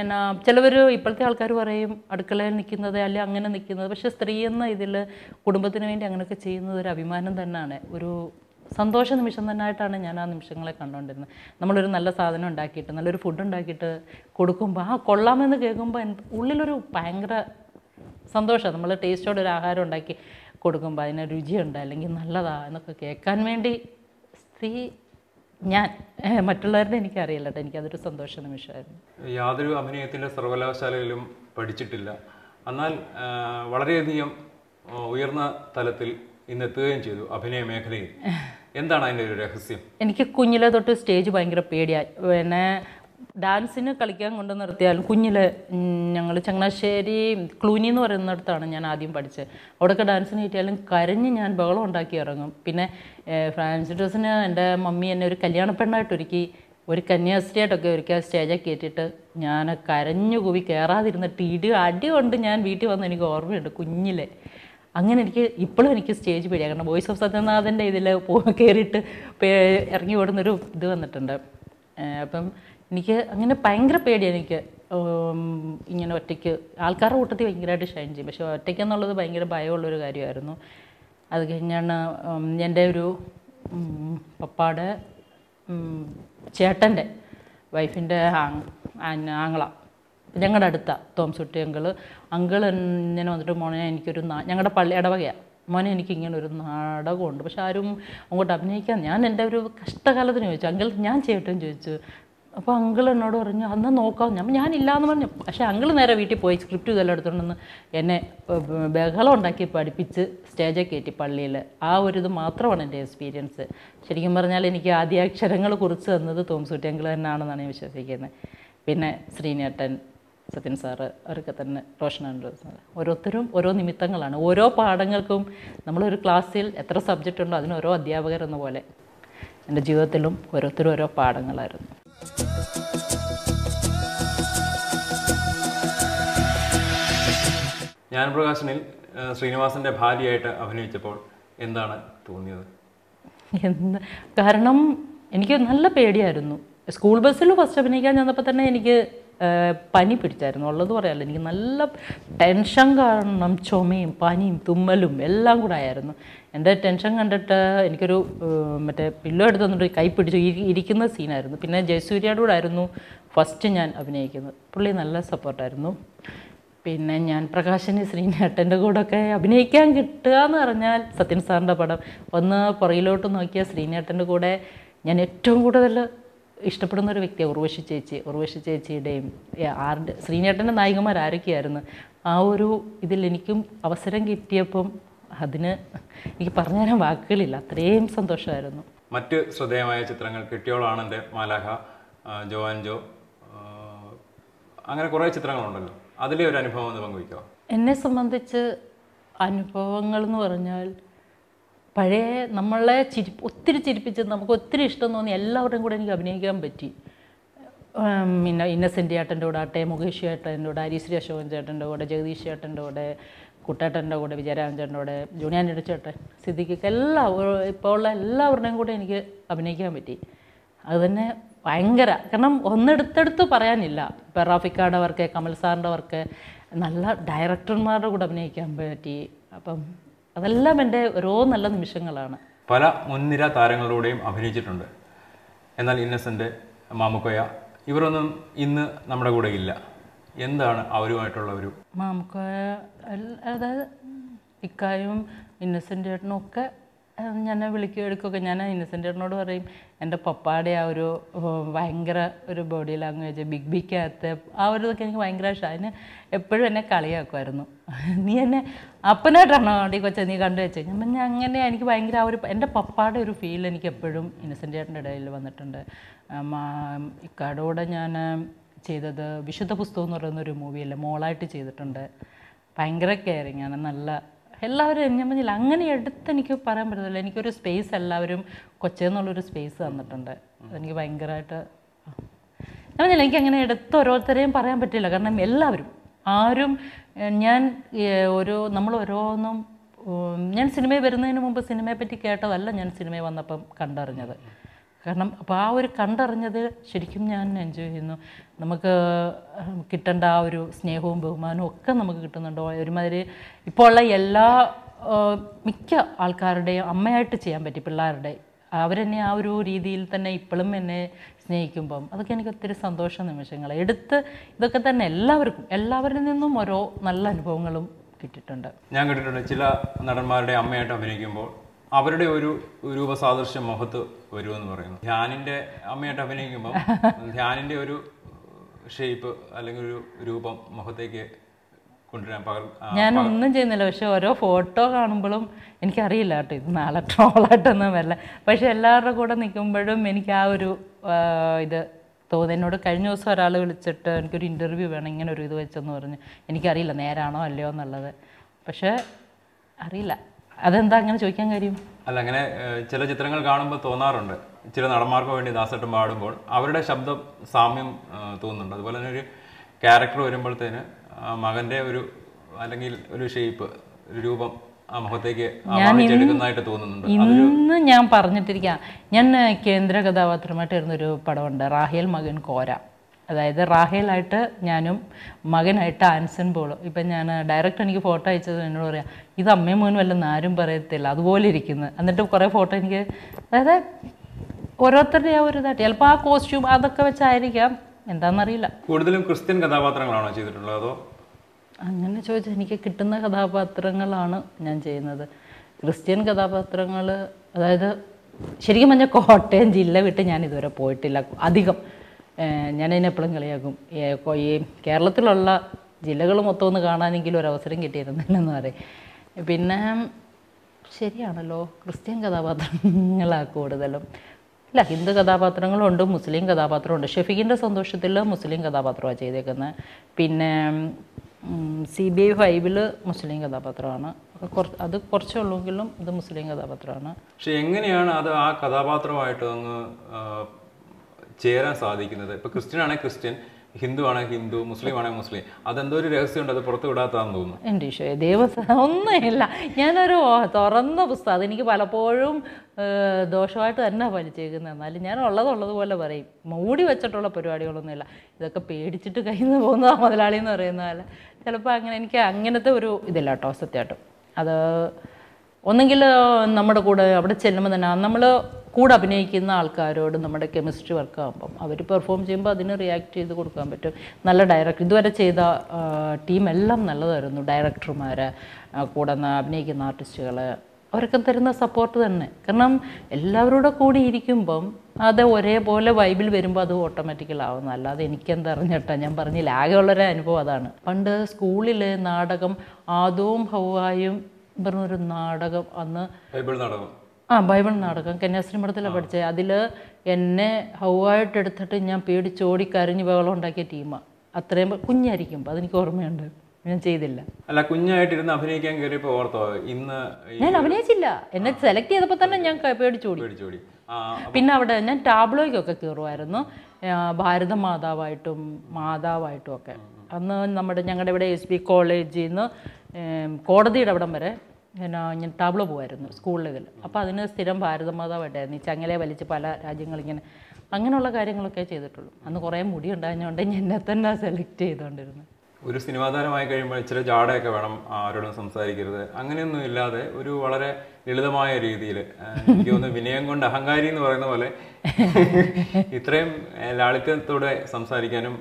S1: എന്നാ ചിലവർ ഇപ്പോഴത്തെ ആൾക്കാർ പറയും അടുക്കളയിൽ നിൽക്കുന്നത് അല്ലെ അങ്ങനെ നിൽക്കുന്നത്. പക്ഷെ സ്ത്രീ എന്ന ഇതിൽ കുടുംബത്തിന് വേണ്ടി അങ്ങനെയൊക്കെ ചെയ്യുന്നത് ഒരു അഭിമാനം തന്നെയാണ്. ഒരു സന്തോഷ നിമിഷം തന്നെയായിട്ടാണ് ഞാൻ ആ നിമിഷങ്ങളെ കണ്ടുകൊണ്ടിരുന്നത്. നമ്മളൊരു നല്ല സാധനം ഉണ്ടാക്കിയിട്ട് നല്ലൊരു ഫുഡ് ഉണ്ടാക്കിയിട്ട് കൊടുക്കുമ്പോൾ ആ കൊള്ളാമെന്ന് കേൾക്കുമ്പോൾ ഉള്ളിലൊരു ഭയങ്കര സന്തോഷമാണ്. നമ്മൾ ടേസ്റ്റോടെ ഒരു ആഹാരം ഉണ്ടാക്കി കൊടുക്കുമ്പോൾ അതിന് രുചിയുണ്ട് അല്ലെങ്കിൽ നല്ലതാണ് എന്നൊക്കെ കേൾക്കാൻ വേണ്ടി സ്ത്രീ ഞാൻ മറ്റുള്ളവരുടെ എനിക്കറിയില്ല കേട്ടോ എനിക്കതൊരു സന്തോഷ നിമിഷമായിരുന്നു.
S3: യാതൊരു അഭിനയത്തിന്റെ സർവകലാശാലയിലും പഠിച്ചിട്ടില്ല. എന്നാൽ വളരെയധികം ഉയർന്ന തലത്തിൽ ഇന്ന് എത്തുകയും ചെയ്തു അഭിനയ മേഖലയിൽ. എന്താണ് അതിന്റെ ഒരു രഹസ്യം?
S1: എനിക്ക് കുഞ്ഞിലെ തൊട്ട് സ്റ്റേജ് ഭയങ്കര പേടിയായി പിന്നെ ഡാൻസിന് കളിക്കാൻ കൊണ്ട് നിർത്തിയാലും കുഞ്ഞിലെ ഞങ്ങൾ ചങ്ങനാശ്ശേരി ക്ലൂനി എന്ന് പറയുന്നിടത്താണ് ഞാൻ ആദ്യം പഠിച്ചത്. അവിടെയൊക്കെ ഡാൻസിന് കിട്ടിയാലും കരഞ്ഞ് ഞാൻ ബഹളം ഉണ്ടാക്കി ഇറങ്ങും. പിന്നെ ഫ്രാൻസ് ഡ്രസ്സിന് എന്റെ മമ്മി എന്നെ ഒരു കല്യാണ പെണ്ണായിട്ട് ഒരുക്കി ഒരു കന്യാസ്ത്രീയായിട്ടൊക്കെ ഒരിക്കൽ സ്റ്റേജിൽ കയറ്റിയിട്ട് ഞാൻ കരഞ്ഞു കൂവി കയറാതിരുന്നിട്ട് ഇടി അടി കൊണ്ട് ഞാൻ വീട്ടിൽ വന്ന് എനിക്ക് ഓർമ്മയുണ്ട് കുഞ്ഞിലെ. അങ്ങനെ എനിക്ക് ഇപ്പോഴും എനിക്ക് സ്റ്റേജ് പേടിയാണ് കാരണം വോയിസ് ഓഫ് സത്യനാഥന്റെ ഇതിൽ കയറിയിട്ട് ഇറങ്ങി ഓടുന്നൊരു ഇത് വന്നിട്ടുണ്ട്. അപ്പം എനിക്ക് അങ്ങനെ ഭയങ്കര പേടിയാണ് എനിക്ക്. ഇങ്ങനെ ഒറ്റയ്ക്ക് ആൾക്കാരുടെ കൂട്ടത്തിൽ ഭയങ്കരമായിട്ട് ഷൈൻ ചെയ്യും. പക്ഷേ ഒറ്റയ്ക്ക് എന്നുള്ളത് ഭയങ്കര ഭയമുള്ളൊരു കാര്യമായിരുന്നു. അത് കഴിഞ്ഞാണ് എന്റെ ഒരു പപ്പാടെ ചേട്ടന്റെ വൈഫിന്റെ ആങ്ങള. ഞങ്ങളുടെ അടുത്ത തോംസുട്ടി അങ്കിൾ അങ്കിൾ ഇങ്ങനെ വന്നിട്ട് മോനെ എനിക്കൊരു ഞങ്ങളുടെ പള്ളി ഇടവകയാണ് മോനെ എനിക്ക് ഇങ്ങനെ ഒരു നാടകമുണ്ട്. പക്ഷെ ആരും അങ്ങോട്ട് അഭിനയിക്കാൻ ഞാൻ എന്റെ ഒരു കഷ്ടകാലത്തിന് ചോദിച്ചു. അങ്കിൾ ഞാൻ ചെയ്യട്ടെ ചോദിച്ചു. അപ്പോൾ അങ്കിൾ എന്നോട് പറഞ്ഞു അന്ന് നോക്കാം. ഞാൻ ഞാനില്ലാന്ന് പറഞ്ഞു. പക്ഷേ അങ്കിൾ നേരെ വീട്ടിൽ പോയി സ്ക്രിപ്റ്റ് ഇതെല്ലാം എടുത്തുകൊണ്ടെന്ന് എന്നെ ബഹളം ഉണ്ടാക്കി പഠിപ്പിച്ച് സ്റ്റേജേ കയറ്റി പള്ളിയിൽ. ആ ഒരു ഇത് മാത്രമാണ് എന്റെ എക്സ്പീരിയൻസ് ശരിക്കും പറഞ്ഞാൽ എനിക്ക് ആദ്യ അക്ഷരങ്ങൾ കുറിച്ച് തന്നത് തോംസൂറ്റി അങ്കിൾ തന്നെയാണെന്നാണ് ഞാൻ വിശ്വസിക്കുന്നത്. പിന്നെ ശ്രീനേട്ടൻ സത്യൻ സാറ് അവരൊക്കെ തന്നെ റോഷനാണ് ഓരോരുത്തരും ഓരോ നിമിത്തങ്ങളാണ്. ഓരോ പാഠങ്ങൾക്കും നമ്മളൊരു ക്ലാസ്സിൽ എത്ര സബ്ജക്റ്റ് ഉണ്ടോ അതിന് ഓരോ അധ്യാപകർ എന്ന പോലെ എന്റെ ജീവിതത്തിലും ഓരോരുത്തരും ഓരോ പാഠങ്ങളായിരുന്നു.
S3: ജ്ഞാനപ്രകാശനിൽ ശ്രീനിവാസന്റെ ഭാര്യയായിട്ട് അഭിനയിച്ചപ്പോൾ എന്താണ് തോന്നിയത്?
S1: എന്ന് കാരണം എനിക്ക് നല്ല പേടിയായിരുന്നു. സ്കൂൾ ബസ്സിൽ ഫസ്റ്റ് അഭിനയിക്കാൻ ചെന്നപ്പോൾ തന്നെ എനിക്ക് പനി പിടിച്ചായിരുന്നു. ഉള്ളത് പറയാമല്ലോ എനിക്ക് നല്ല ടെൻഷൻ കാരണം ചുമയും പനിയും തുമ്മലും എല്ലാം കൂടെ ആയിരുന്നു. എന്റെ ടെൻഷൻ കണ്ടിട്ട് എനിക്കൊരു മറ്റേ പില്ലോ എടുത്ത് തന്നിട്ട് കൈ പിടിച്ച് ഇരി- ഇരിക്കുന്ന സീനായിരുന്നു പിന്നെ ജയസൂര്യയുടെ കൂടെ ആയിരുന്നു ഫസ്റ്റ് ഞാൻ അഭിനയിക്കുന്നത്. പുള്ളി നല്ല സപ്പോർട്ടായിരുന്നു പിന്നെ ഞാൻ പ്രകാശന് ശ്രീനേട്ടന്റെ കൂടെയൊക്കെ അഭിനയിക്കാൻ കിട്ടുക എന്ന് പറഞ്ഞാൽ സത്യൻ സാറിന്റെ പടം. ഒന്ന് പുറകിലോട്ട് നോക്കിയ ശ്രീനേട്ടന്റെ കൂടെ ഞാൻ ഏറ്റവും കൂടുതൽ ഇഷ്ടപ്പെടുന്ന ഒരു വ്യക്തിയാണ് ഉർവശി ചേച്ചി. ഉർവശി ചേച്ചിയുടെയും ആരുടെ ശ്രീനേട്ടന്റെ നായികമാർ ആരൊക്കെയായിരുന്നു? ആ ഒരു ഇതിൽ എനിക്കും അവസരം കിട്ടിയപ്പം അതിന് എനിക്ക് പറഞ്ഞു തരാൻ വാക്കുകളില്ല. അത്രയും സന്തോഷമായിരുന്നു.
S3: മറ്റ് ശ്രദ്ധേയമായ ചിത്രങ്ങൾ കെട്ടിയോളാണെന്റെ മാലാഹ ജോ ജോവാൻ ജോ അങ്ങനെ കുറേ ചിത്രങ്ങളുണ്ടല്ലോ. അതിലെ ഒരു അനുഭവം ഒന്ന് പങ്കുവയ്ക്കുക
S1: എന്നെ സംബന്ധിച്ച് അനുഭവങ്ങൾ എന്ന് പറഞ്ഞാൽ പഴയ നമ്മളെ ചിരി ഒത്തിരി ചിരിപ്പിച്ച് നമുക്ക് ഒത്തിരി ഇഷ്ടം തോന്നി എല്ലാവരുടെയും കൂടെ എനിക്ക് അഭിനയിക്കാൻ പറ്റി. പിന്നെ ഇന്നസെന്റ് ചേട്ടന്റെ കൂടെ ആട്ടെ മുകേഷ് ചേട്ടന്റെ കൂടെ ഹരിശ്രീ അശോകൻ ചേട്ടന്റെ കൂടെ ജഗദീഷ് ചേട്ടന്റെ കൂടെ കുട്ടേട്ടന്റെ കൂടെ വിജയരാമൻ ചേട്ടന്റെ കൂടെ ജൂനിയാന്റെ ചേട്ടൻ സിദ്ദിഖിക്ക് എല്ലാ ഇപ്പോൾ ഉള്ള എല്ലാവരുടെയും കൂടെ എനിക്ക് അഭിനയിക്കാൻ പറ്റി. അത് തന്നെ ഭയങ്കര കാരണം ഒന്നെടുത്തെടുത്ത് പറയാനില്ല. ഇപ്പം റാഫിക്കാരുടെ വർക്ക് കമൽ സാറിന്റെ വർക്ക് നല്ല ഡയറക്ടർമാരുടെ കൂടെ അഭിനയിക്കാൻ പറ്റി. അപ്പം അതെല്ലാം എന്റെ ഓരോ നല്ല നിമിഷങ്ങളാണ്.
S3: പല മുൻനിര താരങ്ങളുടെയും അഭിനയിച്ചിട്ടുണ്ട്. എന്നാൽ ഇന്നസെന്റ് മാമുക്കോയ ഇവരൊന്നും ഇന്ന് നമ്മുടെ കൂടെ ഇല്ല. എന്താണ് അവരുമായിട്ടുള്ള ഒരു
S1: നമുക്ക് അതായത് ഇക്കായും ഇന്നസെന്റ് ചേട്ടനും ഒക്കെ ഞാൻ വിളിക്കുകയോ എടുക്കുകയൊക്കെ ഞാൻ ഇന്നസെന്റ് ചേട്ടനോട് പറയും എന്റെ പപ്പാടെ ആ ഒരു ഭയങ്കര ഒരു ബോഡി ലാംഗ്വേജ് ബിഗ് ബിക്കകത്ത് ആ ഒരു ഇതൊക്കെ എനിക്ക് ഭയങ്കര അതിന് എപ്പോഴും എന്നെ കളിയാക്കുമായിരുന്നു. *laughs* നീ എന്നെ അപ്പനായിട്ടാണോ ഈ കൊച്ചെ നീ കണ്ടു വെച്ചത് ഞാൻ അങ്ങനെ എനിക്ക് ഭയങ്കര ആ ഒരു എന്റെ പപ്പാടെ ഒരു ഫീൽ എനിക്ക് എപ്പോഴും ഇന്നസെന്റ് ചേട്ടന്റെ ഇടയിൽ വന്നിട്ടുണ്ട്. ഇക്കാടൂടെ ഞാൻ ചെയ്തത് വിശുദ്ധ പുസ്തകം എന്ന് പറയുന്ന ഒരു മൂവിയല്ലേ മോളായിട്ട് ചെയ്തിട്ടുണ്ട്. ഭയങ്കര കെയറിങ് ആണ് നല്ല എല്ലാവരും എന്നെ പറഞ്ഞില്ല അങ്ങനെ എടുത്ത് എനിക്ക് പറയാൻ പറ്റത്തില്ല. എനിക്കൊരു സ്പേസ് എല്ലാവരും കൊച്ചെന്നുള്ളൊരു സ്പേസ് തന്നിട്ടുണ്ട്. അതെനിക്ക് ഭയങ്കരമായിട്ട് ഞാൻ പറഞ്ഞില്ല എനിക്ക് അങ്ങനെ എടുത്ത് ഓരോരുത്തരെയും പറയാൻ പറ്റില്ല. കാരണം എല്ലാവരും ആരും ഞാൻ ഓരോ നമ്മൾ ഓരോന്നും ഞാൻ സിനിമയിൽ വരുന്നതിന് മുമ്പ് സിനിമയെ പറ്റി കേട്ടതല്ല ഞാൻ സിനിമയിൽ വന്നപ്പം കണ്ടറിഞ്ഞത്. കാരണം അപ്പോൾ ആ ഒരു കണ്ടറിഞ്ഞത് ശരിക്കും ഞാൻ എൻജോയ് ചെയ്യുന്നു. നമുക്ക് കിട്ടേണ്ട ആ ഒരു സ്നേഹവും ബഹുമാനവും ഒക്കെ നമുക്ക് കിട്ടുന്നുണ്ട്. ഒരുമാതിരി ഇപ്പോൾ ഉള്ള എല്ലാ മിക്ക ആൾക്കാരുടെയും അമ്മയായിട്ട് ചെയ്യാൻ പറ്റി പിള്ളേരുടെ. അവരെന്നെ ആ ഒരു രീതിയിൽ തന്നെ ഇപ്പോഴും എന്നെ സ്നേഹിക്കുമ്പം അതൊക്കെ എനിക്ക് ഒത്തിരി സന്തോഷ നിമിഷങ്ങൾ എടുത്ത് ഇതൊക്കെ തന്നെ എല്ലാവർക്കും എല്ലാവരിൽ നിന്നും ഓരോ നല്ല അനുഭവങ്ങളും കിട്ടിയിട്ടുണ്ട്.
S3: ഞാൻ കേട്ടിട്ടുണ്ട് ചില നടന്മാരുടെ അമ്മയായിട്ട് അഭിനയിക്കുമ്പോൾ അവരുടെ ഒരു രൂപസാദൃശ്യം മുഖത്ത് വരുമെന്ന് പറയുന്നു. ധ്യാനിന്റെ അമ്മയായിട്ട് അഭിനയിക്കുമ്പോൾ ധ്യാനിന്റെ ഒരു ഷേപ്പ് അല്ലെങ്കിൽ ഒരു രൂപം മുഖത്തേക്ക് കൊണ്ടുവരാൻ പകർ
S1: ഞാൻ ഒന്നും ചെയ്യുന്നില്ല. പക്ഷെ ഓരോ ഫോട്ടോ കാണുമ്പോഴും എനിക്കറിയില്ല കേട്ടോ. ഇത് നാളെ ട്രോളായിട്ടൊന്നും വരില്ല. പക്ഷെ എല്ലാവരുടെ കൂടെ നിൽക്കുമ്പോഴും എനിക്ക് ആ ഒരു ഇത് തോന്നി എന്നോട് കഴിഞ്ഞ ദിവസം ഒരാൾ വിളിച്ചിട്ട് എനിക്കൊരു ഇന്റർവ്യൂ വേണം. ഇങ്ങനെ ഒരു ഇത് വെച്ചെന്ന് പറഞ്ഞു. എനിക്കറിയില്ല നേരാണോ അല്ലയോ എന്നുള്ളത്. പക്ഷേ അറിയില്ല. അതെന്താ അങ്ങനെ ചോദിക്കാൻ കാര്യം?
S3: അല്ല അങ്ങനെ ചില ചിത്രങ്ങൾ കാണുമ്പോൾ തോന്നാറുണ്ട്. ചില നടന്മാർക്ക് വേണ്ടി ദാസേട്ടൻ പാടുമ്പോൾ അവരുടെ ശബ്ദം സാമ്യം തോന്നുന്നുണ്ട്. അതുപോലെ തന്നെ ഒരു ക്യാരക്ടർ വരുമ്പോഴത്തേന് ആ മകന്റെ ഒരു അല്ലെങ്കിൽ ഒരു ഷേപ്പ് ഒരു രൂപം ആ മുഖത്തേക്ക് ആവാഹിച്ചെടുക്കുന്നതായിട്ട് തോന്നുന്നുണ്ട്.
S1: ഇന്ന് ഞാൻ പറഞ്ഞിട്ടിരിക്കാം. ഞാൻ കേന്ദ്ര കഥാപാത്രമായിട്ട് വരുന്നൊരു പടമുണ്ട്. റാഹേൽ മകൻ കോര. അതായത് റാഹേലായിട്ട് ഞാനും മകനായിട്ട് ആൻസൺ പോളും. ഇപ്പം ഞാൻ ഡയറക്റ്റ് എനിക്ക് ഫോട്ടോ അയച്ചത് എന്നോട് പറയാം ഇത് അമ്മയും മോനും വല്ലതും ആരും പറയത്തില്ല അതുപോലെ ഇരിക്കുന്നത് എന്നിട്ട് കുറേ ഫോട്ടോ എനിക്ക് അതായത് ഓരോരുത്തരുടെ ആ ഒരു ഇതായിട്ട് ചിലപ്പോൾ ആ കോസ്റ്റ്യൂം അതൊക്കെ വെച്ചായിരിക്കാം എന്താണെന്നറിയില്ല
S3: കൂടുതലും ക്രിസ്ത്യൻ കഥാപാത്രങ്ങളാണോ ചെയ്തിട്ടുള്ളത് അതോ?
S1: അങ്ങനെ ചോദിച്ചാൽ എനിക്ക് കിട്ടുന്ന കഥാപാത്രങ്ങളാണ് ഞാൻ ചെയ്യുന്നത്. ക്രിസ്ത്യൻ കഥാപാത്രങ്ങൾ അതായത് ശരിക്കും പറഞ്ഞാൽ കോട്ടയം ജില്ല വിട്ട് ഞാൻ ഇതുവരെ പോയിട്ടില്ല അധികം. ഞാനതിനെ എപ്പോഴും കളിയാക്കും. ഈ കേരളത്തിലുള്ള ജില്ലകൾ മൊത്തം ഒന്ന് കാണാനെങ്കിലും ഒരു അവസരം കിട്ടിയിരുന്നില്ലെന്ന് പറയും. പിന്നെ ശരിയാണല്ലോ. ക്രിസ്ത്യൻ കഥാപാത്രങ്ങളാണ് കൂടുതലും. ഇല്ല ഹിന്ദു കഥാപാത്രങ്ങളുണ്ട് മുസ്ലിം കഥാപാത്രമുണ്ട് ഷെഫീഖിന്റെ സന്തോഷത്തിൽ മുസ്ലിം കഥാപാത്രമാണ് ചെയ്തേക്കുന്നത്. പിന്നെ സി ബി ഐ ഫൈവിൽ മുസ്ലിം കഥാപാത്രമാണ്. അത് കുറച്ചേ ഉള്ളൂങ്കിലും ഇത് മുസ്ലിം കഥാപാത്രമാണ്.
S3: പക്ഷെ എങ്ങനെയാണ് അത് ആ കഥാപാത്രമായിട്ട് അങ്ങ് ചേരാൻ സാധിക്കുന്നത്. ഇപ്പൊ ക്രിസ്ത്യൻ ആണെങ്കിൽ ക്രിസ്ത്യൻ ഹിന്ദു ആണെങ്കിൽ ഹിന്ദു മുസ്ലിം ആണെങ്കിൽ മുസ്ലിം. അതെന്തോ ഒരു രഹസ്യമുണ്ട് അത് പുറത്ത് വിടാത്താന്ന് തോന്നുന്നു.
S1: എന്റെ ഈശോയെ ദൈവസ ഒന്നുമില്ല. ഞാനൊരു തുറന്ന പുസ്തകം അതെനിക്ക് പലപ്പോഴും ദോഷമായിട്ട് തന്നെ ഫലിച്ചേക്കുന്നത് എന്നാലും ഞാൻ ഉള്ളതുള്ളത് പോലെ പറയും. മൂടി വെച്ചിട്ടുള്ള പരിപാടികളൊന്നുമില്ല. ഇതൊക്കെ പേടിച്ചിട്ട് കയ്യിൽ നിന്ന് പോകുന്നതാ മുതലാളി എന്ന് പറയുന്ന പോലെ. ചിലപ്പോൾ അങ്ങനെ എനിക്ക് അങ്ങനത്തെ ഒരു ഇതില്ല കേട്ടോ സത്യമായിട്ടും. അത് ഒന്നെങ്കിൽ നമ്മുടെ കൂടെ അവിടെ ചെല്ലുമ്പോൾ തന്നെ നമ്മൾ കൂടെ അഭിനയിക്കുന്ന ആൾക്കാരോട് നമ്മുടെ കെമിസ്ട്രി വർക്ക് ആകുമ്പം അവർ പെർഫോം ചെയ്യുമ്പോൾ അതിന് റിയാക്ട് ചെയ്ത് കൊടുക്കാൻ പറ്റും. നല്ല ഡയറക്ടർ ഇതുവരെ ചെയ്ത ടീം എല്ലാം നല്ലതായിരുന്നു. ഡയറക്ടർമാർ കൂടെ അഭിനയിക്കുന്ന ആർട്ടിസ്റ്റുകൾ അവരൊക്കെ തരുന്ന സപ്പോർട്ട് തന്നെ. കാരണം എല്ലാവരുടെ കൂടി ഇരിക്കുമ്പം അത് ഒരേപോലെ വൈബിൽ വരുമ്പോൾ അത് ഓട്ടോമാറ്റിക്കലാവുന്ന അല്ലാതെ എനിക്കെന്താ അറിഞ്ഞിട്ടാ? ഞാൻ പറഞ്ഞില്ല ആകെയുള്ളൊരു അനുഭവം അതാണ്. പണ്ട് സ്കൂളിൽ നാടകം ആദവും ഹവായും പറഞ്ഞൊരു നാടകം അന്ന്
S3: ബൈബിൾ നാടകം.
S1: ആ ബൈബിൾ നാടകം. കന്യാസ്ത്രീ മഠത്തിലാണ് പഠിച്ചത് അതിൽ എന്നെ ഹൗവായിട്ട് എടുത്തിട്ട് ഞാൻ പേടിച്ചോടി കരഞ്ഞ് ബഹളം ഉണ്ടാക്കിയ ടീമാണ് അത്രയും കുഞ്ഞായിരിക്കുമ്പോൾ അതെനിക്ക് ഓർമ്മയുണ്ട്. ഞാൻ ചെയ്തില്ല.
S3: അല്ല കുഞ്ഞായിട്ടിരുന്ന് അഭിനയിക്കാൻ കയറിയപ്പോൾ ഓർത്തോ? ഇന്ന്
S1: ഞാൻ അഭിനയിച്ചില്ല. എന്നെ സെലക്ട് ചെയ്തപ്പോൾ തന്നെ ഞാൻ പേടിച്ചോടി.
S3: പേടിച്ചോടി.
S1: പിന്നെ അവിടെ ഞാൻ ടാബ്ലോയ്ക്കൊക്കെ കയറുമായിരുന്നു ഭാരത മാതാവായിട്ടും മാതാവായിട്ടും ഒക്കെ. അന്ന് നമ്മുടെ ഞങ്ങളുടെ ഇവിടെ എസ് ബി കോളേജിൽ നിന്ന് കോടതിയുടെ അവിടം വരെ പിന്നെ ഞാൻ ടാബ്ലോ പോകുമായിരുന്നു സ്കൂളിൽ അപ്പോൾ അതിന് സ്ഥിരം ഭാരതമാതാവായിട്ടായിരുന്നു ഈ ചങ്ങലെ വലിച്ച് പല രാജ്യങ്ങളിങ്ങനെ അങ്ങനെയുള്ള കാര്യങ്ങളൊക്കെ ചെയ്തിട്ടുള്ളൂ. അന്ന് കുറേ മുടി ഉണ്ടായതുകൊണ്ട് ഞാൻ എന്നെ തന്നെ സെലക്ട് ചെയ്തുകൊണ്ടിരുന്നു
S3: ഒരു സിനിമാ താരമായി കഴിയുമ്പോൾ ഇച്ചിരി ജാടയൊക്കെ വേണം ആരോടും സംസാരിക്കരുത്. അങ്ങനെയൊന്നും ഇല്ലാതെ ഒരു വളരെ ലളിതമായ രീതിയിൽ എനിക്ക് തോന്നുന്നു വിനയം കൊണ്ട് അഹങ്കാരി എന്ന് പറയുന്ന പോലെ *laughs* ഇത്രയും ലാളിത്യത്തോടെ സംസാരിക്കാനും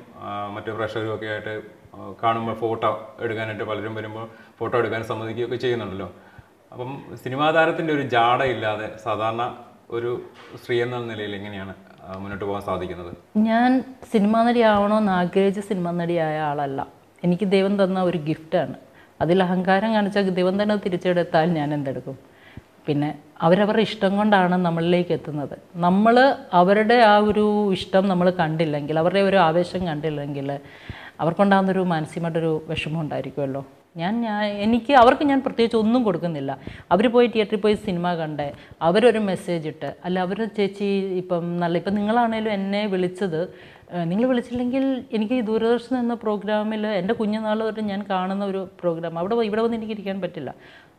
S3: മറ്റു പ്രേക്ഷകരും ഒക്കെ ആയിട്ട് കാണുമ്പോൾ ഫോട്ടോ എടുക്കാനായിട്ട് പലരും വരുമ്പോൾ ഫോട്ടോ എടുക്കാൻ സമ്മതിക്കുകയൊക്കെ ചെയ്യുന്നുണ്ടല്ലോ. അപ്പം സിനിമാ താരത്തിന്റെ ഒരു ജാട ഇല്ലാതെ സാധാരണ ഒരു സ്ത്രീ എന്ന നിലയിൽ എങ്ങനെയാണ് മുന്നോട്ട് പോകാൻ സാധിക്കുന്നത്?
S1: ഞാൻ സിനിമാ നടി ആവണമെന്ന് ആഗ്രഹിച്ച സിനിമാ നടിയായ ആളല്ല. എനിക്ക് ദൈവം തന്ന ഒരു ഗിഫ്റ്റാണ്. അതിൽ അഹങ്കാരം കാണിച്ചാൽ ദൈവം തന്നെ തിരിച്ചെടുത്താൽ ഞാൻ എന്തെടുക്കും? പിന്നെ അവരവരുടെ ഇഷ്ടം കൊണ്ടാണ് നമ്മളിലേക്ക് എത്തുന്നത്. നമ്മൾ അവരുടെ ആ ഒരു ഇഷ്ടം നമ്മൾ കണ്ടില്ലെങ്കിൽ അവരുടെ ഒരു ആവേശം കണ്ടില്ലെങ്കിൽ അവർക്കുണ്ടാകുന്നൊരു മാനസികമായിട്ടൊരു വിഷമം ഉണ്ടായിരിക്കുമല്ലോ ഞാൻ ഞാൻ എനിക്ക് അവർക്ക് ഞാൻ പ്രത്യേകിച്ച് ഒന്നും കൊടുക്കുന്നില്ല. അവർ പോയി തിയേറ്ററിൽ പോയി സിനിമ കണ്ട് അവരൊരു മെസ്സേജ് ഇട്ട് അല്ല അവർ ചേച്ചി ഇപ്പം നല്ല ഇപ്പം നിങ്ങളാണേലും എന്നെ വിളിച്ചത് നിങ്ങൾ വിളിച്ചില്ലെങ്കിൽ എനിക്ക് ഈ ദൂരദർശൻ എന്ന പ്രോഗ്രാമിൽ എന്റെ കുഞ്ഞുനാൾ വരെ ഞാൻ കാണുന്ന ഒരു പ്രോഗ്രാം അവിടെ ഇവിടെ വന്ന് എനിക്ക് ഇരിക്കാൻ പറ്റില്ല.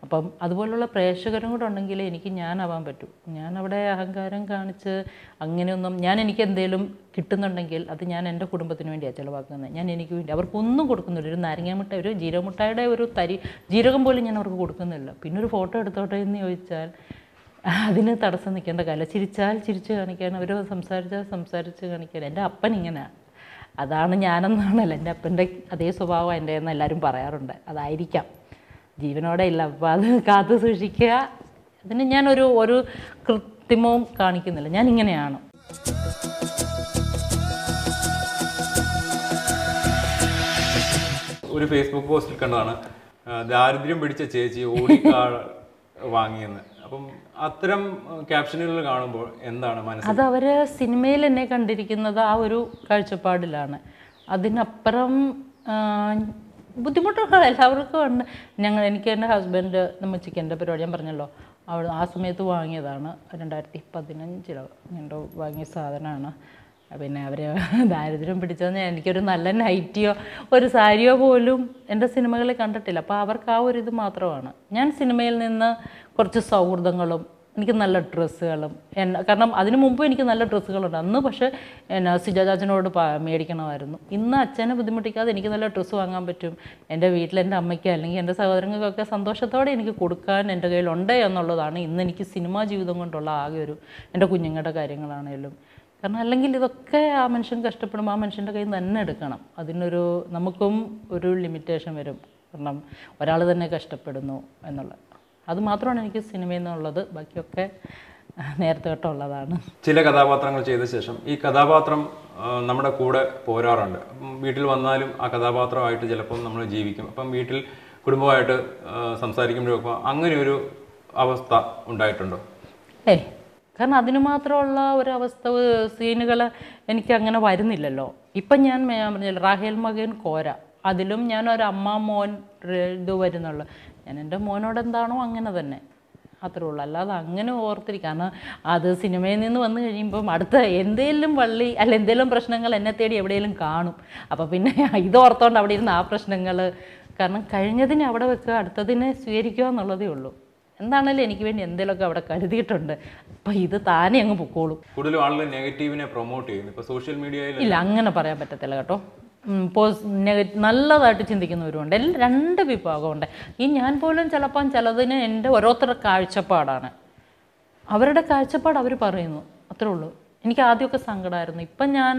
S1: അപ്പം അതുപോലുള്ള പ്രേക്ഷകരും കൂടെ ഉണ്ടെങ്കിൽ എനിക്ക് ഞാനാവാൻ പറ്റൂ. ഞാൻ അവിടെ അഹങ്കാരം കാണിച്ച് അങ്ങനെയൊന്നും ഞാൻ എനിക്ക് എന്തെങ്കിലും കിട്ടുന്നുണ്ടെങ്കിൽ അത് ഞാൻ എന്റെ കുടുംബത്തിന് വേണ്ടിയാണ് ചിലവാക്കുന്നത്. ഞാൻ എനിക്ക് വേണ്ടി അവർക്കൊന്നും കൊടുക്കുന്നില്ല. ഒരു നാരങ്ങ മുട്ട ഒരു ജീരകമുട്ടായുടെ ഒരു തരി ജീരകം പോലും ഞാൻ അവർക്ക് കൊടുക്കുന്നില്ല. പിന്നെ ഒരു ഫോട്ടോ എടുത്തോട്ടെ എന്ന് ചോദിച്ചാൽ അതിന് തടസ്സം നിൽക്കേണ്ട കാര്യം ചിരിച്ചാൽ ചിരിച്ച് കാണിക്കാൻ അവർ സംസാരിച്ചാൽ സംസാരിച്ച് കാണിക്കാൻ. എന്റെ അപ്പൻ ഇങ്ങനെയാണ് അതാണ് ഞാനെന്നാണല്ലോ എന്റെ അപ്പന്റെ അതേ സ്വഭാവം എന്റെ എന്ന് എല്ലാവരും പറയാറുണ്ട്. അതായിരിക്കാം. ജീവനോടെ ഇല്ല. അപ്പോൾ അത് കാത്തു സൂക്ഷിക്കുക. അതിന് ഞാനൊരു ഒരു കൃത്രിമവും കാണിക്കുന്നില്ല. ഞാൻ ഇങ്ങനെയാണ്.
S3: ഒരു ഫേസ്ബുക്ക് പോസ്റ്റിൽ കണ്ടതാണ് ദാരിദ്ര്യം പിടിച്ച ചേച്ചി ഓടിക്കാൾ *laughs* വാങ്ങിയെന്ന്. അപ്പം അത്തരം ക്യാപ്ഷനുകൾ കാണുമ്പോൾ എന്താണ് മനസ്സിൽ
S1: അത് അവർ സിനിമയിൽ എന്നെ കണ്ടിരിക്കുന്നത് ആ ഒരു കാഴ്ചപ്പാടിലാണ്. അതിനപ്പുറം ബുദ്ധിമുട്ടുകൾ എല്ലാവർക്കും ഉണ്ട്. ഞങ്ങൾ എനിക്ക് എന്റെ ഹസ്ബൻഡ് നമ്മൾ ചിക്കന്റെ പരിപാടി ഞാൻ പറഞ്ഞല്ലോ. അവൾ ആ സമയത്ത് വാങ്ങിയതാണ്. രണ്ടായിരത്തി പതിനഞ്ചിലോ എന്തോ വാങ്ങിയ സാധനമാണ്. പിന്നെ അവർ ദാരിദ്ര്യം പിടിച്ചതെന്ന് എനിക്കൊരു നല്ല നൈറ്റിയോ ഒരു സാരിയോ പോലും എന്റെ സിനിമകളിൽ കണ്ടിട്ടില്ല. അപ്പോൾ അവർക്ക് ആ ഒരു ഇത് മാത്രമാണ്. ഞാൻ സിനിമയിൽ നിന്ന് കുറച്ച് സൗഹൃദങ്ങളും എനിക്ക് നല്ല ഡ്രസ്സുകളും. എന്നെ കാരണം അതിനു മുമ്പ് എനിക്ക് നല്ല ഡ്രസ്സുകളുണ്ട്. അന്ന് പക്ഷേ എന്നാ സിജാചാച്ചനോട് മേടിക്കണമായിരുന്നു. ഇന്ന് അച്ഛനെ ബുദ്ധിമുട്ടിക്കാതെ എനിക്ക് നല്ല ഡ്രസ്സ് വാങ്ങാൻ പറ്റും. എന്റെ വീട്ടിൽ എന്റെ അമ്മയ്ക്ക് അല്ലെങ്കിൽ എന്റെ സഹോദരങ്ങൾക്കൊക്കെ സന്തോഷത്തോടെ എനിക്ക് കൊടുക്കാൻ എന്റെ കയ്യിലുണ്ട് എന്നുള്ളതാണ് ഇന്ന് എനിക്ക് സിനിമാ ജീവിതം കൊണ്ടുള്ള ആകെ ഒരു എന്റെ കുഞ്ഞുങ്ങളുടെ കാര്യങ്ങളാണേലും. കാരണം അല്ലെങ്കിൽ ഇതൊക്കെ ആ മനുഷ്യൻ കഷ്ടപ്പെടുമ്പോൾ ആ മനുഷ്യന്റെ കയ്യിൽ നിന്ന് തന്നെ എടുക്കണം. അതിനൊരു നമുക്കും ഒരു ലിമിറ്റേഷൻ വരും. കാരണം ഒരാൾ തന്നെ കഷ്ടപ്പെടുന്നു എന്നുള്ളത്. അത് മാത്രമാണ് എനിക്ക് സിനിമയിൽ നിന്നുള്ളത്. ബാക്കിയൊക്കെ നേരത്തെ തൊട്ടുള്ളതാണ്
S3: ചില കഥാപാത്രങ്ങൾ ചെയ്ത ശേഷം ഈ കഥാപാത്രം നമ്മുടെ കൂടെ പോരാറുണ്ട്. വീട്ടിൽ വന്നാലും ആ കഥാപാത്രമായിട്ട് ചിലപ്പോൾ നമ്മൾ ജീവിക്കും. അപ്പം വീട്ടിൽ കുടുംബമായിട്ട് സംസാരിക്കുമ്പോഴൊക്കെ അങ്ങനെ ഒരു അവസ്ഥ ഉണ്ടായിട്ടുണ്ടോ?
S1: ഏ കാരണം അതിന് മാത്രമുള്ള ഒരു ഒരവസ്ഥ സീനുകൾ എനിക്ക് അങ്ങനെ വരുന്നില്ലല്ലോ. ഇപ്പം ഞാൻ പറഞ്ഞില്ല റാഹേൽ മകൻ കോര. അതിലും ഞാൻ ഒരു അമ്മ മോൻ ഇത് വരുന്നുള്ളു. ഞാൻ എന്റെ മോനോട് എന്താണോ അങ്ങനെ തന്നെ. അത്രേ ഉള്ളൂ. അല്ലാതെ അങ്ങനെ ഓർത്തിരിക്കുക കാരണം അത് സിനിമയിൽ നിന്ന് വന്നു കഴിയുമ്പം അടുത്ത എന്തെങ്കിലും വള്ളി അല്ല എന്തെങ്കിലും പ്രശ്നങ്ങൾ എന്നെ തേടി എവിടെയെങ്കിലും കാണും. അപ്പോൾ പിന്നെ ഇത് ഓർത്തോണ്ട് അവിടെ ഇരുന്ന് ആ പ്രശ്നങ്ങൾ കാരണം കഴിഞ്ഞതിനെ അവിടെ വെക്കുക അടുത്തതിനെ സ്വീകരിക്കുക എന്നുള്ളതേ ഉള്ളൂ. എന്താണേലും എനിക്ക് വേണ്ടി എന്തെങ്കിലുമൊക്കെ അവിടെ കരുതിയിട്ടുണ്ട്. അപ്പം ഇത് താനെ അങ്ങ് പൊക്കോളും.
S3: കൂടുതലും ആളുകൾ നെഗറ്റീവിനെ പ്രൊമോട്ട് ചെയ്യുന്നു. ഇപ്പോൾ സോഷ്യൽ മീഡിയയിൽ
S1: ഇല്ല അങ്ങനെ പറയാൻ പറ്റത്തില്ല കേട്ടോ. നല്ലതായിട്ട് ചിന്തിക്കുന്നവരുമുണ്ട്. എല്ലാം രണ്ട് വിഭാഗമുണ്ട്. ഈ ഞാൻ പോലും ചിലപ്പം ചിലതിന് എന്റെ ഓരോരുത്തരുടെ കാഴ്ചപ്പാടാണ്. അവരുടെ കാഴ്ചപ്പാട് അവർ പറയുന്നു. അത്രേ ഉള്ളൂ. എനിക്ക് ആദ്യമൊക്കെ സങ്കടമായിരുന്നു ഇപ്പം ഞാൻ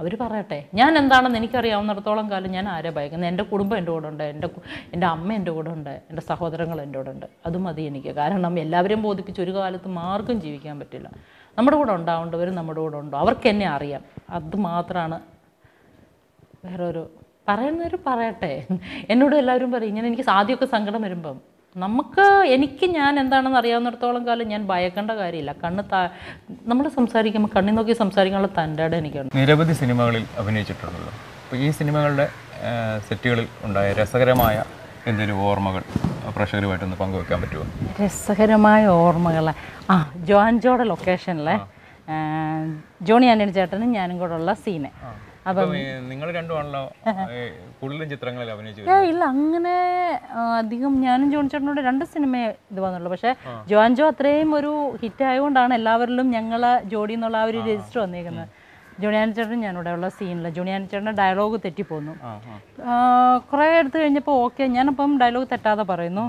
S1: അവർ പറയട്ടെ. ഞാൻ എന്താണെന്ന് എനിക്കറിയാവുന്നിടത്തോളം കാലം ഞാൻ ആരെ ഭയക്കുന്നത്? എന്റെ കുടുംബം എന്റെ കൂടെ ഉണ്ട്. എന്റെ എന്റെ അമ്മ എന്റെ കൂടെ ഉണ്ട്. എന്റെ സഹോദരങ്ങൾ എന്റെ കൂടെ ഉണ്ട്. അത് മതി എനിക്ക്. കാരണം എല്ലാവരെയും ബോധിപ്പിച്ച് ഒരു കാലത്ത് മാർഗം ജീവിക്കാൻ പറ്റില്ല. നമ്മുടെ കൂടെ ഉണ്ടാവേണ്ടവർ നമ്മുടെ കൂടെ ഉണ്ടോ? അവർക്ക് എന്നെ അറിയാം. അത് മാത്രമാണ് വേറൊരു പറയുന്നവർ പറയട്ടെ. എന്നോട് എല്ലാവരും പറയും ഇങ്ങനെ എനിക്ക് ആദ്യമൊക്കെ സങ്കടം വരുമ്പം നമുക്ക് എനിക്ക് ഞാൻ എന്താണെന്ന് അറിയാവുന്നിടത്തോളം കാലം ഞാൻ ഭയക്കേണ്ട കാര്യമില്ല. കണ്ണ് താ നമ്മൾ സംസാരിക്കുമ്പോൾ കണ്ണി നോക്കി സംസാരിക്കാനുള്ള തന്റെ എനിക്കുണ്ട്.
S3: നിരവധി സിനിമകളിൽ അഭിനയിച്ചിട്ടുണ്ടല്ലോ. അപ്പോൾ ഈ സിനിമകളുടെ സെറ്റുകളിൽ ഉണ്ടായ രസകരമായ എന്തെങ്കിലും ഓർമ്മകൾ പ്രേക്ഷകരുമായിട്ടൊന്ന് പങ്കുവെക്കാൻ പറ്റുമോ
S1: രസകരമായ ഓർമ്മകൾ ആ ജോൻജോയുടെ ലൊക്കേഷനിലെ ജോണി ആന്റണി ചേട്ടനും ഞാനും കൂടെ ഉള്ള സീന്
S3: നിങ്ങൾ രണ്ടുമാണല്ലോ *laughs* കൂടുതലും ചിത്രങ്ങളിൽ അഭിനയിച്ചു
S1: ഏ ഇല്ല അങ്ങനെ അധികം ഞാനും ജോൺ ചേട്ടനോട് രണ്ട് സിനിമ ഇത് വന്നുള്ളൂ. പക്ഷേ ജോൻ ജോ അത്രയും ഒരു ഹിറ്റ് ആയതുകൊണ്ടാണ് എല്ലാവരിലും ഞങ്ങളെ ജോഡി എന്നുള്ള ആ ഒരു രജിസ്റ്റർ വന്നേക്കുന്നത്. ജുണിയാൻ ചേട്ടൻ ഞാനിവിടെ ഉള്ള സീനില്ല ജുണിയാൻ ചേട്ടന്റെ ഡയലോഗ് തെറ്റിപ്പോന്നു. കുറേ എടുത്തു കഴിഞ്ഞപ്പോൾ ഓക്കെ ഞാനപ്പം ഡയലോഗ് തെറ്റാതെ പറയുന്നു.